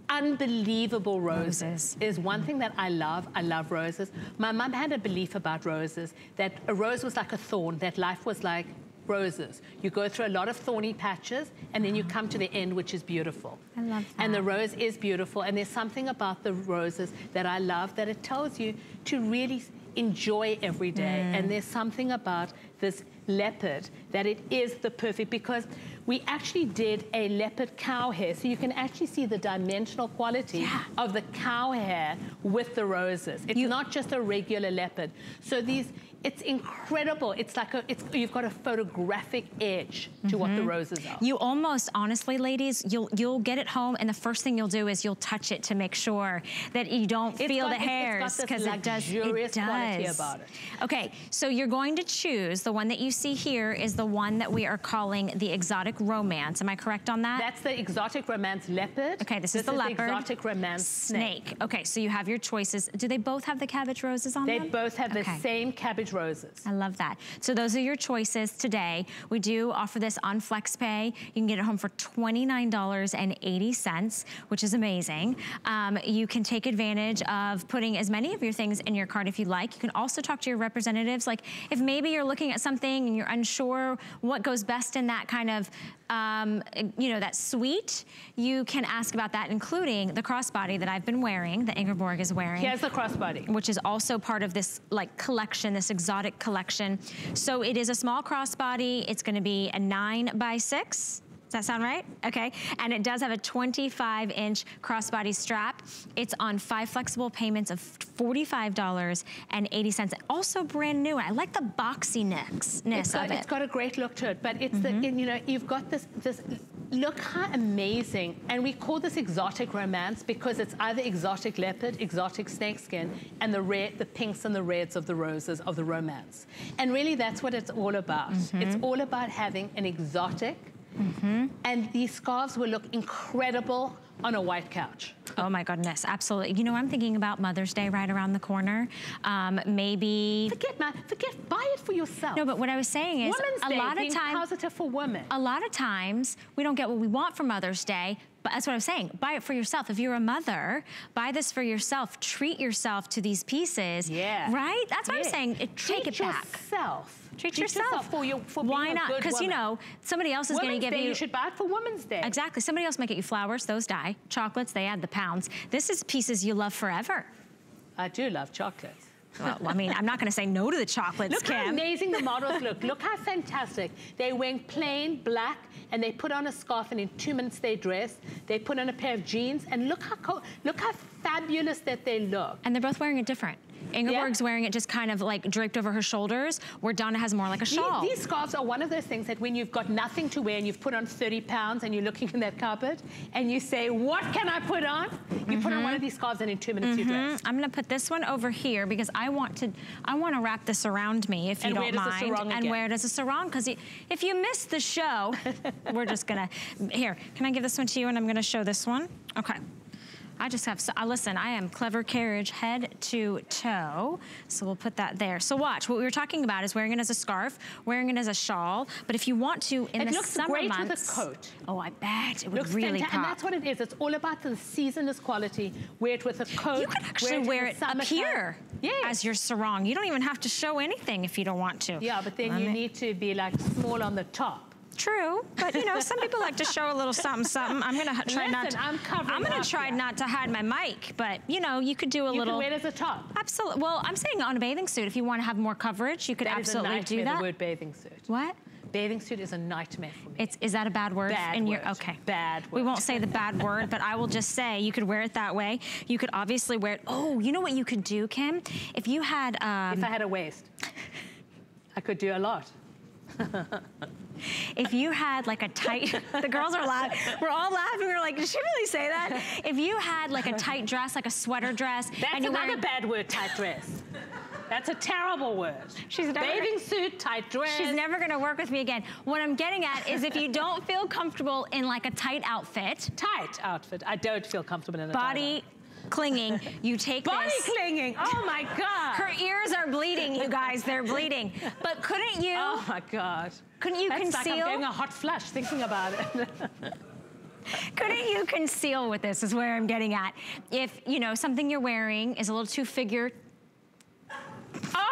unbelievable roses. Roses. Is one thing that I love. I love roses. My mum had a belief about roses that a rose was like a thorn, that life was like roses. You go through a lot of thorny patches and then you come to the end, which is beautiful. I love that. And the rose is beautiful. And there's something about the roses that I love that it tells you to really enjoy every day. Mm. And there's something about this leopard that it is the perfect because we actually did a leopard cow hair. So you can actually see the dimensional quality Yeah. of the cow hair with the roses. It's not just a regular leopard. So these, it's incredible. It's like a, it's, you've got a photographic edge to what the mm-hmm. roses are. You almost, honestly, ladies, you'll you'll get it home, and the first thing you'll do is you'll touch it to make sure that you don't It's feel got- the hairs this it does. It does. about it. Okay, so you're going to choose the one that you see here is the one that we are calling the exotic romance. Am I correct on that? That's the exotic romance leopard. Okay, this, is the leopard. exotic romance snake. Okay, so you have your choices. Do they both have the cabbage roses on They them? both have Okay. the same cabbage roses. I love that. So those are your choices today. We do offer this on FlexPay. You can get it home for $29.80, which is amazing. Um, you can take advantage of putting as many of your things in your cart if you'd like. You can also talk to your representatives. Like if maybe you're looking at something and you're unsure what goes best in that kind of um, you know, that suite, you can ask about that, including the crossbody that I've been wearing, that Ingeborg is wearing Here's the crossbody. which is also part of this like collection, this exotic collection. So it is a small crossbody. It's gonna be a nine by six. Does that sound right? Okay. And it does have a 25 inch crossbody strap. It's on five flexible payments of $45.80. Also brand new. I like the boxiness It's got, of it. it's got a great look to it, but it's the, Mm-hmm. you know, you've got this, this, look how amazing, and we call this exotic romance because it's either exotic leopard, exotic snakeskin, and the red, the pinks and the reds of the roses of the romance. And really that's what it's all about. Mm-hmm. It's all about having an exotic, and these scarves will look incredible on a white couch. Oh my goodness, absolutely. You know, I'm thinking about Mother's Day right around the corner. Um, maybe, Forget, man, forget, buy it for yourself. no, but what I was saying is Women's a Day lot of times, positive for women. a lot of times we don't get what we want for Mother's Day, but that's what I'm saying. Buy it for yourself. If you're a mother, buy this for yourself. Treat yourself to these pieces. Yeah. Right? That's what Yeah. I'm saying. It, Treat take it back. yourself. Treat, yourself. for your for Why not? Because you know somebody else is going to give Day, you. you should buy it for Women's Day. Exactly. Somebody else might get you flowers. Those die. Chocolates. They add the pounds. This is pieces you love forever. I do love chocolates. Well, I mean, I'm not going to say no to the chocolates, Look how amazing the models look. Look how fantastic. They're wearing plain black and they put on a scarf and in two minutes they dress. They put on a pair of jeans and look how look how fabulous that they look. And they're both wearing it different. Ingeborg's Yeah. wearing it just kind of like draped over her shoulders, where Donna has more like a shawl. these scarves are one of those things that when you've got nothing to wear and you've put on 30 pounds and you're looking in that carpet and you say, what can I put on? You put on one of mm-hmm. these scarves and in two minutes you mm-hmm. dress. I'm gonna put this one over here because I want to, I want to wrap this around me if you And don't wear it as a mind, and again. wear it as a sarong. Because if you miss the show, we're just gonna. Here, can I give this one to you? And I'm gonna show this one. Okay. I just have, so, uh, listen, I am clever carriage head to toe. So we'll put that there. So watch, what we were talking about is wearing it as a scarf, wearing it as a shawl. But if you want to, in It the looks great with a coat. Oh, I bet it would Looks really fantastic. pop. And that's what it is. It's all about the seasonless quality. Wear it with a coat. You could actually in wear it up here as your sarong. You don't even have to show anything if you don't want to. Yeah, but then Let you me- need to be like small on the top. True, but you know, some people like to show a little something, something. I'm gonna try not. To, I'm covering I'm gonna try here. not to hide my mic, but you know, you could do a You little. can wear it as a top. Absolutely. Well, I'm saying on a bathing suit, if you want to have more coverage, you could That absolutely do that. the word bathing suit. What? Bathing suit is a nightmare for me. It's is that a bad word Bad in your word. okay. Bad We won't say the bad word, but I will just say you could wear it that way. You could obviously wear it. Oh, you know what you could do, Kim? If you had um, if I had a waist, I could do a lot. if you had like a tight, the girls are laughing. We're all laughing. We're like, did she really say that? If you had like a tight dress, like a sweater dress, That's and you're another wearing, bad word, tight dress. That's a terrible word. She's never- Bathing suit, tight dress. she's never gonna work with me again. What I'm getting at is if you don't feel comfortable in like a tight outfit, tight outfit. I don't feel comfortable in a tight body clinging, you take Body this. clinging. Oh my God. Her ears are bleeding, you guys. They're bleeding. But couldn't you? Oh my God. Couldn't you That's like I'm getting a hot flush thinking about it. Couldn't you conceal with this? Is where I'm getting at. If you know something you're wearing is a little too figure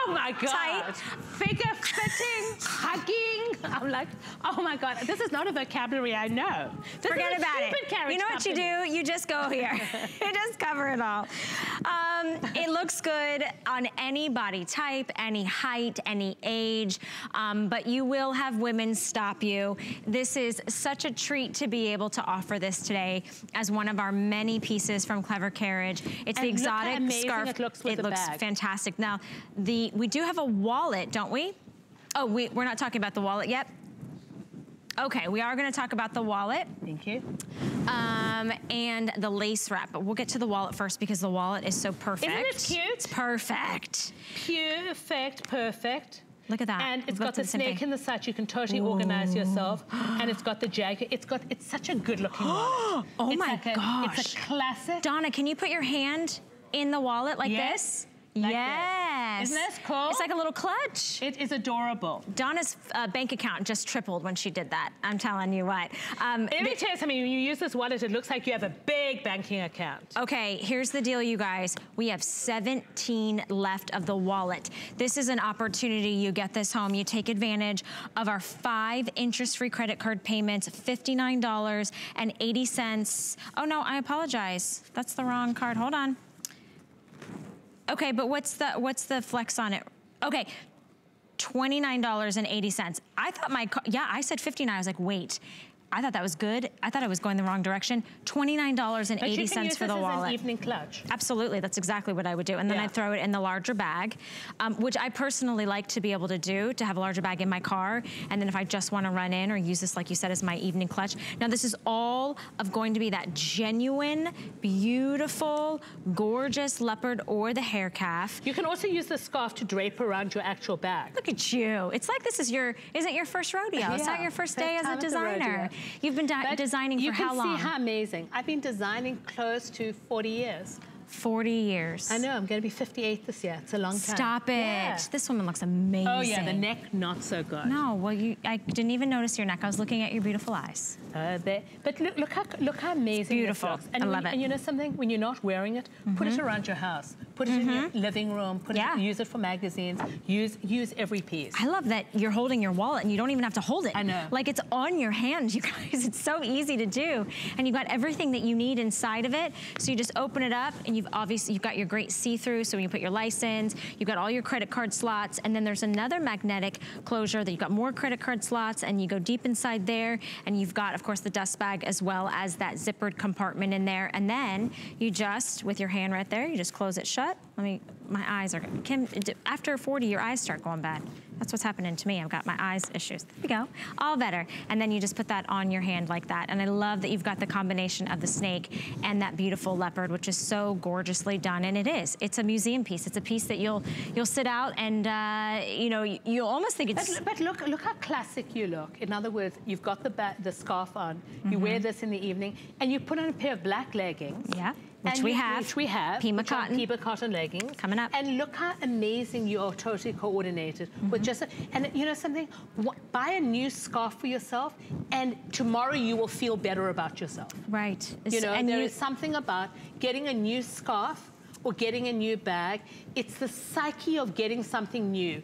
oh my God. Tight. Figure fitting, hugging. I'm like, oh my God. This is not a vocabulary I know. This Forget about it. You know what you do? You just go here. you just cover it all. Um, it looks good on any body type, any height, any age, um, but you will have women stop you. This is such a treat to be able to offer this today as one of our many pieces from Clever Carriage. It's the And look how exotic scarf. it looks the looks fantastic. Now, the we do have a wallet, don't we? Oh, we, we're not talking about the wallet yet. Okay, we are gonna talk about the wallet Thank you. um, and the lace wrap, but we'll get to the wallet first because the wallet is so perfect. Isn't it cute? It's perfect. Perfect, perfect. Look at that. And it's got got the the snake in the side. You can totally organize yourself. And it's got the jacket. It's got, it's such a good looking wallet. Oh It's my like a- It's a classic. Donna, can you put your hand in the wallet like Yes, this? Like yes. this. Isn't this cool? It's like a little clutch. It is adorable. Donna's uh, bank account just tripled when she did that. I'm telling you what. Um, Let me tell you something. When you use this wallet, it looks like you have a big banking account. Okay, here's the deal, you guys. We have 17 left of the wallet. This is an opportunity. You get this home. You take advantage of our five interest-free credit card payments, $59.80. Oh no, I apologize. That's the wrong card. Hold on. Okay, but what's the what's the flex on it? Okay. $29.80. I thought my, yeah, I said 59. I was like, wait, I thought that was good. I thought I was going the wrong direction. $29.80 for the wallet. evening clutch. Absolutely, that's exactly what I would do. And then Yeah. I'd throw it in the larger bag, um, which I personally like to be able to do, to have a larger bag in my car. And then if I just wanna run in or use this, like you said, as my evening clutch. Now this is all of going to be that genuine, beautiful, gorgeous leopard or the hair calf. You can also use the scarf to drape around your actual bag. Look at you. It's like this is your, isn't your first rodeo. It's not your first first day as a designer. You've been But designing for you can see how amazing. I've been designing close to 40 years. 40 years. I know, I'm going to be 58 this year. It's a long time. Stop it. Yeah. This woman looks amazing. Oh yeah, the neck not so good. No, well, you, I didn't even notice your neck. I was looking at your beautiful eyes. Uh, they- but look, look how look how amazing beautiful. And I love it. And you know something? When you're not wearing it, put it around your house. Put it in your living room. Put Mm-hmm. Yeah. it, use it for magazines. Use use every piece. I love that you're holding your wallet and you don't even have to hold it. I know. Like it's on your hand, you guys. It's so easy to do. And you've got everything that you need inside of it. So you just open it up and you've obviously, you've got your great see-through. So when you put your license, you've got all your credit card slots. And then there's another magnetic closure that you've got more credit card slots and you go deep inside there. And you've got, of course, the dust bag as well as that zippered compartment in there. And then you just, with your hand right there, you just close it shut. Let me, my eyes are, Kim, after 40, your eyes start going bad. That's what's happening to me. I've got my eyes issues. There we go. All better. And then you just put that on your hand like that. And I love that you've got the combination of the snake and that beautiful leopard, which is so gorgeously done. And it is. It's a museum piece. It's a piece that you'll you'll sit out and uh, you know you, you'll almost think it's. But, but look, look how classic you look. In other words, you've got the the scarf on. You wear this in the evening, and you put on a pair of black leggings. Yeah, which and we you- have. Which we have. Pima cotton. Pima cotton leggings. Coming up. And look how amazing you are totally coordinated with mm-hmm. just a, and you know something. Wh- Buy a new scarf for yourself, and tomorrow you will feel better about yourself. right. You know, and there you, is something about getting a new scarf or getting a new bag. It's the psyche of getting something new.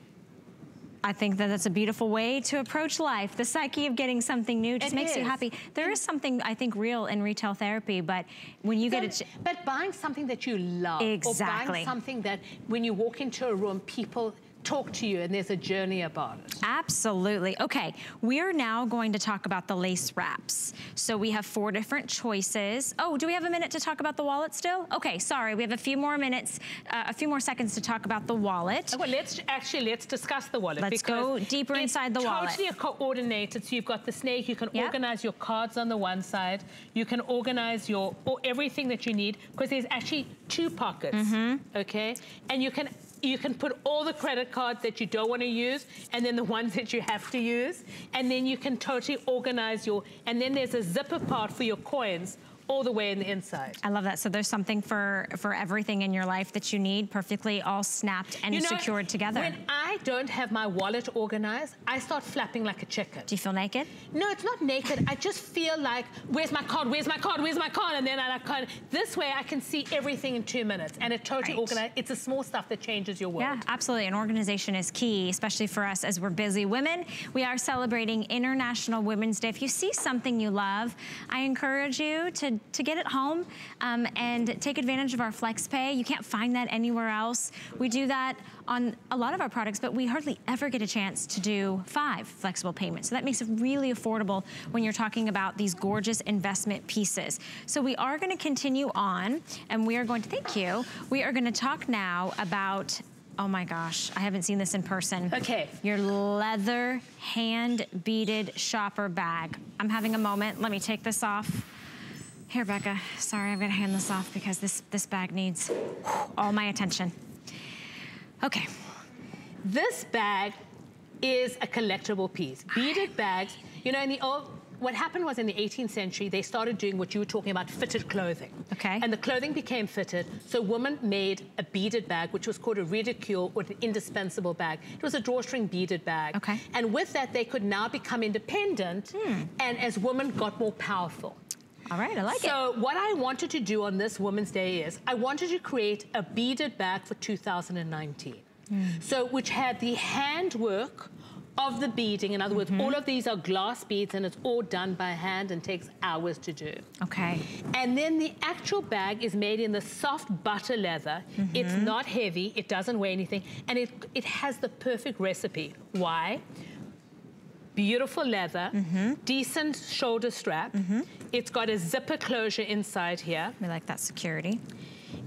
I think that that's a beautiful way to approach life. The psyche of getting something new just It makes you is. happy. There is something I think real in retail therapy, but when you get Don't- it. but buying something that you love, or Exactly. buying something that when you walk into a room, people talk to you and there's a journey about it. Absolutely. Okay, we are now going to talk about the lace wraps. So we have four different choices. Oh, do we have a minute to talk about the wallet still? Okay, sorry, we have a few more minutes, uh, a few more seconds to talk about the wallet. Well, let's actually let's discuss the wallet. Let's go deeper inside the wallet. Totally coordinated. So you've got the snake. You can Yep. organize your cards on the one side. You can organize your or everything that you need because there's actually two pockets. Mm-hmm. Okay, and you can. You can put all the credit cards that you don't want to use and then the ones that you have to use. And then you can totally organize your, and then there's a zipper part for your coins all the way in the inside. I love that. So there's something for for everything in your life that you need, perfectly all snapped and You know, secured together. When I don't have my wallet organized, I start flapping like a chicken. Do you feel naked? No, it's not naked. I just feel like, where's my card? Where's my card? Where's my card? And then I like, this way I can see everything in two minutes. And it totally Right. organized. It's the small stuff that changes your world. Yeah, absolutely. And organization is key, especially for us as we're busy women. We are celebrating International Women's Day. If you see something you love, I encourage you to, to get it home um, and take advantage of our flex pay. You can't find that anywhere else. We do that on a lot of our products, but we hardly ever get a chance to do five flexible payments. So that makes it really affordable when you're talking about these gorgeous investment pieces. So we are gonna continue on and we are going to, thank you, we are gonna talk now about Oh my gosh, I haven't seen this in person. Okay. Your leather hand beaded shopper bag. I'm having a moment. Let me take this off. Here, Becca. Sorry, I'm gonna hand this off because this, this bag needs all my attention. Okay. This bag is a collectible piece. Beaded bags, you know, in the old, what happened was in the 18th century, they started doing what you were talking about, fitted clothing. Okay. And the clothing became fitted, so women made a beaded bag, which was called a ridicule or an indispensable bag. It was a drawstring beaded bag. Okay. And with that, they could now become independent, hmm. and as women got more powerful. All right, I like it. So what I wanted to do on this Women's Day is I wanted to create a beaded bag for 2019. Hmm. So which had the handwork of the beading. In other words, Mm-hmm. all of these are glass beads and it's all done by hand and takes hours to do. Okay. And then the actual bag is made in the soft butter leather. It's Mm-hmm. not heavy, it doesn't weigh anything, and it, it has the perfect recipe. Why? Beautiful leather, Mm-hmm. decent shoulder strap. It's got a zipper closure inside here. We like that security.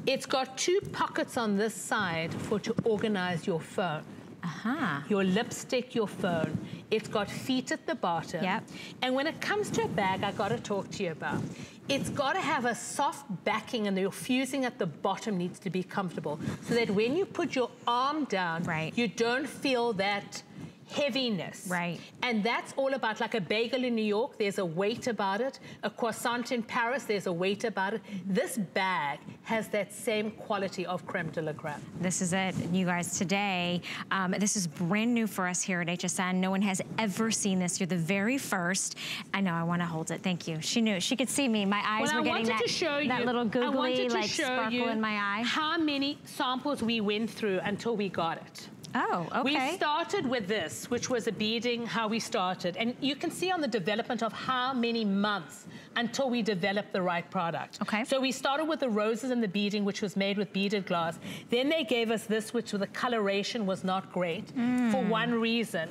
It's got two pockets on this side for to organize your phone. Aha. Your lipstick, your phone. It's got feet at the bottom. Yep. And when it comes to a bag, I gotta talk to you about. It's gotta have a soft backing and your fusing at the bottom needs to be comfortable so that when you put your arm down, Right. you don't feel that heaviness. Right. And that's all about like a bagel in New York, there's a weight about it. A croissant in Paris, there's a weight about it. This bag has that same quality of creme de la creme. This is it, you guys. Today, um, this is brand new for us here at HSN. No one has ever seen this. You're the very first. I know, I want to hold it. Thank you. She knew. She could see me. My eyes Well, were getting that, to show you, that little googly, like, sparkle in my eye. how many samples we went through until we got it. Oh, okay. We started with this, which was a beading, how we started. And you can see on the development of how many months until we developed the right product. Okay. So we started with the roses and the beading, which was made with beaded glass. Then they gave us this, which the coloration was not great for mm. one reason.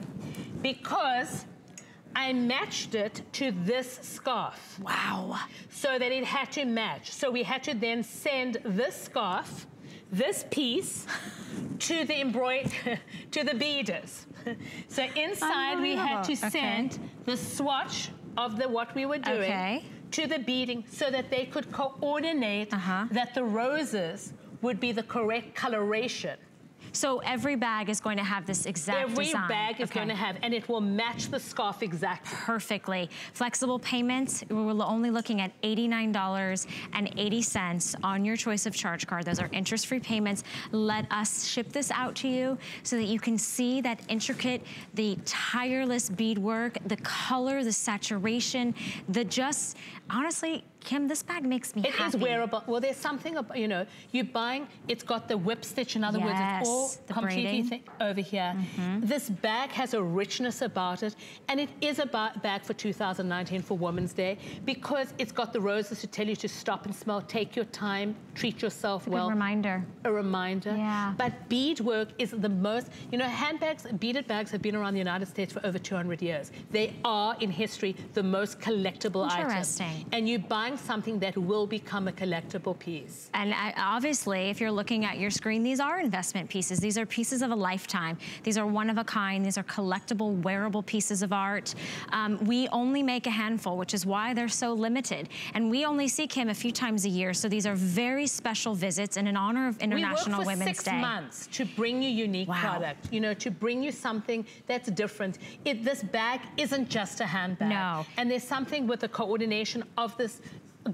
Because I matched it to this scarf wow. so that it had to match. So we had to then send this scarf, this piece, to the embroid, to the beaders. So inside we had to Unbelievable. Okay. send the swatch of the what we were doing Okay. to the beading so that they could coordinate Uh-huh. that the roses would be the correct coloration. So every bag is going to have this exact Every design. bag is Okay. going to have, and it will match the scarf exactly. perfectly. Flexible payments, we're only looking at $89.80 on your choice of charge card. Those are interest-free payments. Let us ship this out to you so that you can see that intricate, the tireless beadwork, the color, the saturation, the just, honestly, Kim, this bag makes me It is happy. wearable. Well, there's something about, you know, you're buying, it's got the whip stitch. In other words, it's all the completely over here. Mm-hmm. This bag has a richness about it, and it is a bag for 2019 for Women's Day because it's got the roses to tell you to stop and smell, take your time, treat yourself Good well. A reminder. a reminder. Yeah. But beadwork is the most, you know, handbags, beaded bags have been around the United States for over 200 years. They are in history the most collectible item. Interesting. And you're buying something that will become a collectible piece. And I, obviously, if you're looking at your screen, these are investment pieces. These are pieces of a lifetime. These are one of a kind. These are collectible, wearable pieces of art. Um, we only make a handful, which is why they're so limited. And we only see Kim a few times a year. So these are very special visits and in honor of International Women's Day. we work for Women's six Day. months to bring you unique Wow. product, you know, to bring you something that's different. It, this bag isn't just a handbag. No. And there's something with the coordination of this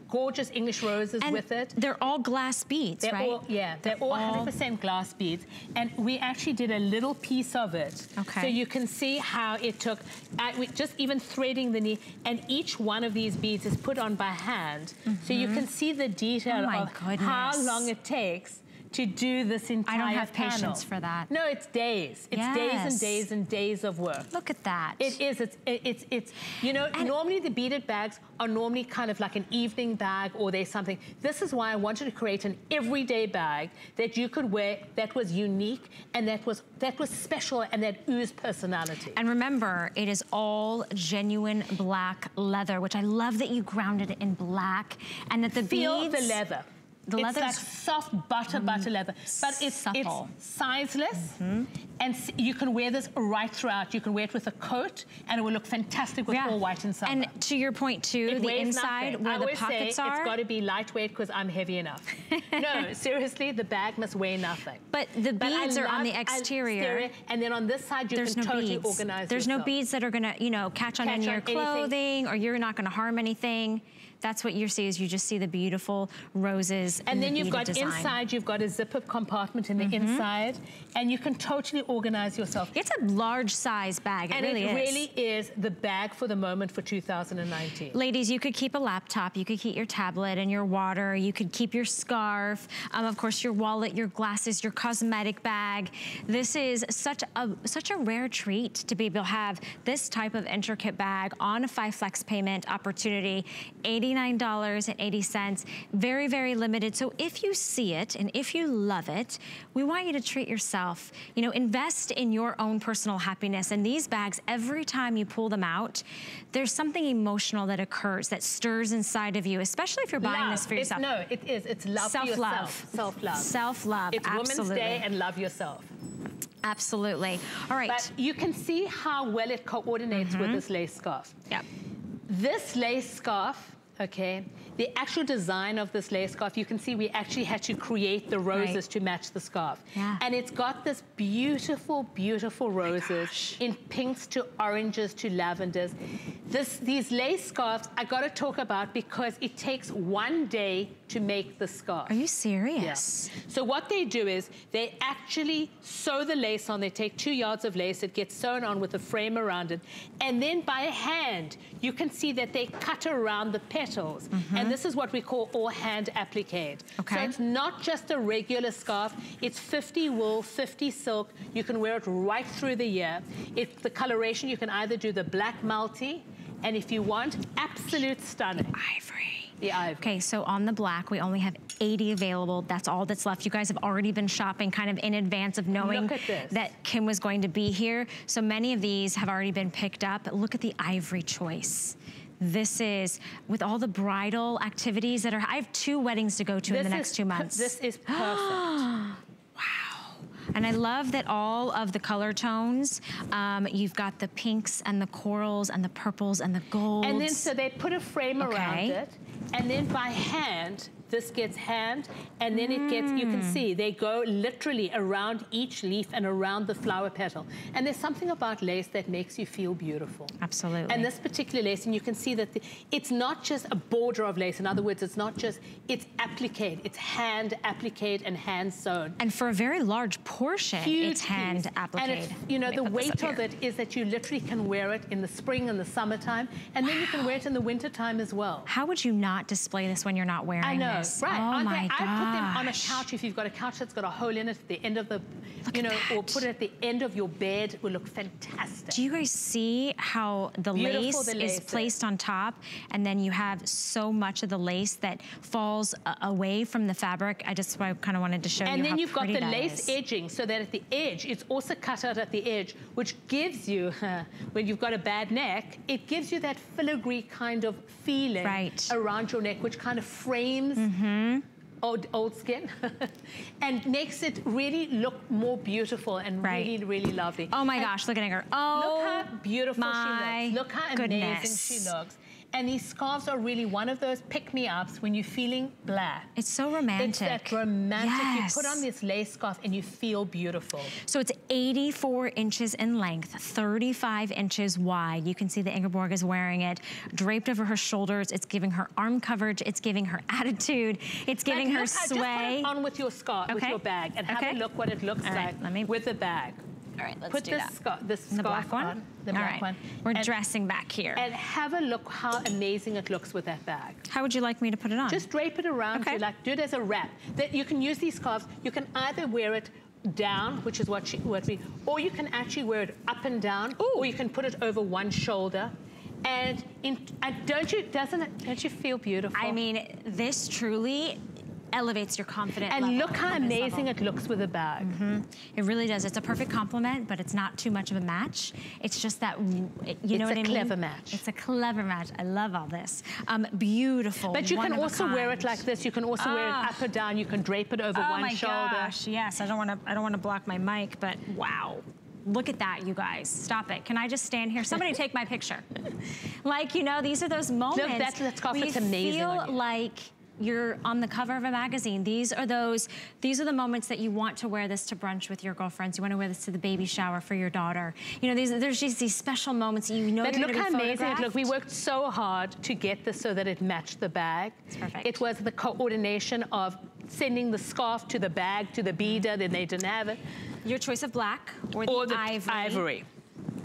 gorgeous English roses And with it. they're all glass beads, They're right? all, yeah, they're, all 100% glass beads. And we actually did a little piece of it. Okay. So you can see how it took, uh, we- just even threading the knee, and each one of these beads is put on by hand. So you can see the detail Oh of how long it takes to do this entire I don't have panel. patience for that. No, it's days. It's days and days and days of work. Look at that. It is. It's. It's. It's. You know, And- normally the beaded bags are normally kind of like an evening bag, or there's something. This is why I wanted to create an everyday bag that you could wear that was unique and that was that was special and that oozed personality. And remember, it is all genuine black leather, which I love that you grounded it in black and that the Feel beads. the leather. The it's leather like Mm, soft butter, butter leather, but it's Supple. it's sizeless, Mm-hmm. and you can wear this right throughout. You can wear it with a coat, and it will look fantastic with all white and summer. And to your point too, It the inside nothing. where I the pockets say are. It's got to be lightweight because I'm heavy enough. no, seriously, the bag must weigh nothing. But the I beads are on the love- exterior. and then on this side you There's can no totally beads. organize. There's no beads that are gonna, you know, catch on Catch any of your anything. clothing, or you're not gonna harm anything. That's what you see is you just see the beautiful roses And the then you've got design. inside, you've got a zipper compartment in the inside, and you can totally organize yourself. It's a large size bag. It and really it is. really is the bag for the moment for 2019. Ladies, you could keep a laptop, you could keep your tablet and your water, you could keep your scarf, um, of course your wallet, your glasses, your cosmetic bag. This is such a such a rare treat to be able to have this type of intricate bag on a five flex payment opportunity, $89.80. Very, very limited. So if you see it and if you love it, we want you to treat yourself. You know, invest in your own personal happiness. And these bags, every time you pull them out, there's something emotional that occurs that stirs inside of you, especially if you're buying love. this for yourself. It's, no, it is. It's love Self-love. for yourself. Self-love. Self-love, It's absolutely. Women's Day and love yourself. Absolutely. All right. But you can see how well it coordinates Mm-hmm. with this lace scarf. yep. This lace scarf, okay, the actual design of this lace scarf, you can see we actually had to create the roses Right. to match the scarf. Yeah. And it's got this beautiful, beautiful roses in pinks to oranges to lavenders. This, these lace scarves, I gotta talk about because it takes one day to make the scarf. Are you serious? Yes. So what they do is they actually sew the lace on. They take two yards of lace. It gets sewn on with a frame around it. And then by hand, you can see that they cut around the petals. Mm-hmm. And this is what we call all hand applique. So it's not just a regular scarf. It's 50 wool, 50 silk. You can wear it right through the year. It's the coloration, you can either do the black multi, and if you want, absolute stunning. Ivory. The ivory. Okay, so on the black, we only have 80 available. That's all that's left. You guys have already been shopping kind of in advance of knowing this. that Kim was going to be here. So many of these have already been picked up. But look at the ivory choice. This is, with all the bridal activities that are, I have two weddings to go to in the This next is two months. This is perfect. And I love that all of the color tones, um, you've got the pinks and the corals and the purples and the golds. And then so they put a frame around it, and then by hand, this gets hand, and then it gets, you can mm. see, they go literally around each leaf and around the flower petal. And there's something about lace that makes you feel beautiful. Absolutely. And this particular lace, and you can see that the, it's not just a border of lace. In other words, it's not just, it's appliqued. It's hand appliqued and hand sewn. And for a very large portion, Huge it's hand appliqued. And it's, you know, the me put this weight of it is that you literally can wear it in the spring and the summertime, and then you can wear it in the wintertime as well. How would you not display this when you're not wearing I know, this? right? Oh my they? gosh. I put them on a couch. If you've got a couch that's got a hole in it at the end of the, you know, or put it at the end of your bed, it will look fantastic. Do you guys see how the lace, the lace is is. placed on top and then you have so much of the lace that falls uh, away from the fabric? I just I kind of wanted to show you and then you've got the lace is. edging so that at the edge, it's also cut out at the edge, which gives you, when you've got a bad neck, it gives you that filigree kind of feeling Right. around your neck, which kind of frames Mm-hmm. old, old skin and makes it really look more beautiful and Right. really, really lovely. Oh my And gosh, look at her. Oh, Look how oh beautiful my she looks. Look how goodness. amazing she looks. And these scarves are really one of those pick-me-ups when you're feeling blah. It's so romantic. It's that romantic. Yes. You put on this lace scarf and you feel beautiful. So it's 84 inches in length, 35 inches wide. You can see that Ingeborg is wearing it draped over her shoulders. It's giving her arm coverage. It's giving her attitude. It's giving Like, her look how- Just put sway. it on with your scarf, with your bag, and have Okay. a look what it looks right, like let me- with the bag. All right, let's put do this that. scarf, this the black one? on, the All black right. one. We're and, dressing back here. And have a look how amazing it looks with that bag. How would you like me to put it on? Just drape it around Okay. you, like do it as a wrap. That you can use these scarves. You can either wear it down, which is what she, what we, or you can actually wear it up and down, Ooh. or you can put it over one shoulder. And, in, and don't you, doesn't it, don't you feel beautiful? I mean, this truly elevates your confidence. and look how amazing it looks with a bag. It really does. It's a perfect compliment, but it's not too much of a match. It's just that, you know It's what I mean? It's a clever match. It's a clever match. I love all this. Um, beautiful. But you can also wear it like this. You can also wear it Ah. up or down. You can drape it over Oh one my shoulder. gosh! Yes, I don't want to. I don't want to block my mic, but wow. Look at that, you guys. Stop it. Can I just stand here? Somebody take my picture. Like, you know, these are those moments that's- that scarf where looks you amazing feel on you. like you're on the cover of a magazine. These are those, these are the moments that you want to wear this to brunch with your girlfriends. You want to wear this to the baby shower for your daughter. You know, these, there's just these special moments that you know But you're look how amazing it looked. We worked so hard to get this so that it matched the bag. It's perfect. It was the coordination of sending the scarf to the bag, to the beader, then they didn't have it. Your choice of black or the, Or the ivory. ivory.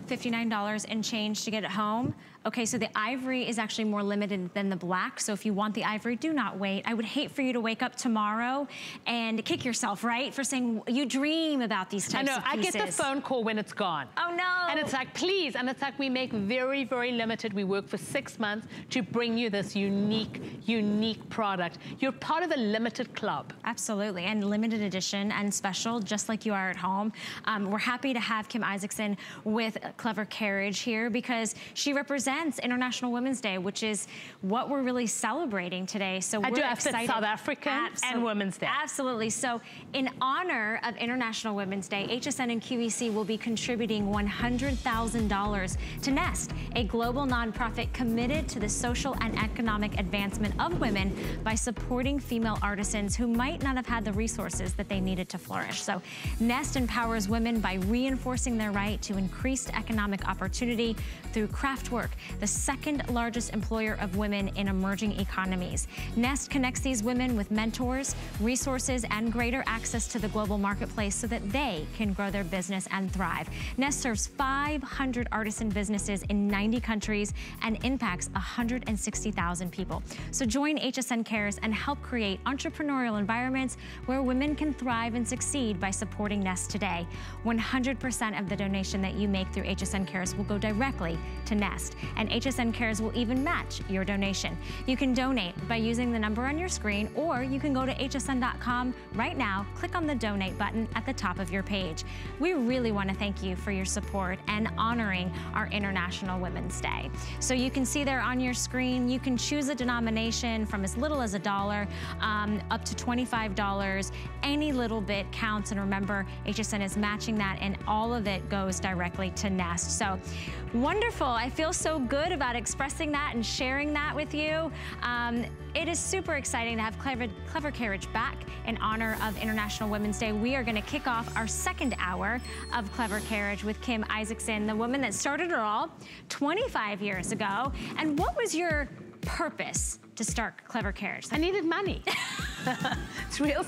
$59 and change to get it home. Okay, so the ivory is actually more limited than the black. So if you want the ivory, do not wait. I would hate for you to wake up tomorrow and kick yourself, right? For saying you dream about these types of I know, I get the phone call when it's gone. Oh no. And it's like, please, and it's like we make very, very limited. We work for six months to bring you this unique, unique product. You're part of a limited club. Absolutely, and limited edition and special, just like you are at home. Um, we're happy to have Kim Isaacsohn with Clever Carriage here because she represents represents International Women's Day, which is what we're really celebrating today. So I we're do excited. South Africa Absol and Women's Day. Absolutely. So in honor of International Women's Day, HSN and QVC will be contributing $100,000 to Nest, a global nonprofit committed to the social and economic advancement of women by supporting female artisans who might not have had the resources that they needed to flourish. So Nest empowers women by reinforcing their right to increased economic opportunity through craft work, the second largest employer of women in emerging economies. Nest connects these women with mentors, resources, and greater access to the global marketplace so that they can grow their business and thrive. Nest serves 500 artisan businesses in 90 countries and impacts 160,000 people. So join HSN Cares and help create entrepreneurial environments where women can thrive and succeed by supporting Nest today. 100% of the donation that you make through HSN Cares will go directly to Nest and HSN Cares will even match your donation. You can donate by using the number on your screen, or you can go to hsn.com right now, click on the donate button at the top of your page. We really want to thank you for your support and honoring our International Women's Day. So you can see there on your screen, you can choose a denomination from as little as a dollar um, up to $25. Any little bit counts, and remember, HSN is matching that, and all of it goes directly to Nest. So wonderful. I feel so good about expressing that and sharing that with you. Um, it is super exciting to have Clever, Clever Carriage back in honor of International Women's Day. We are going to kick off our second hour of Clever Carriage with Kim Isaacsohn, the woman that started it all 25 years ago. And what was your purpose to start Clever Carriage? I needed money. it's real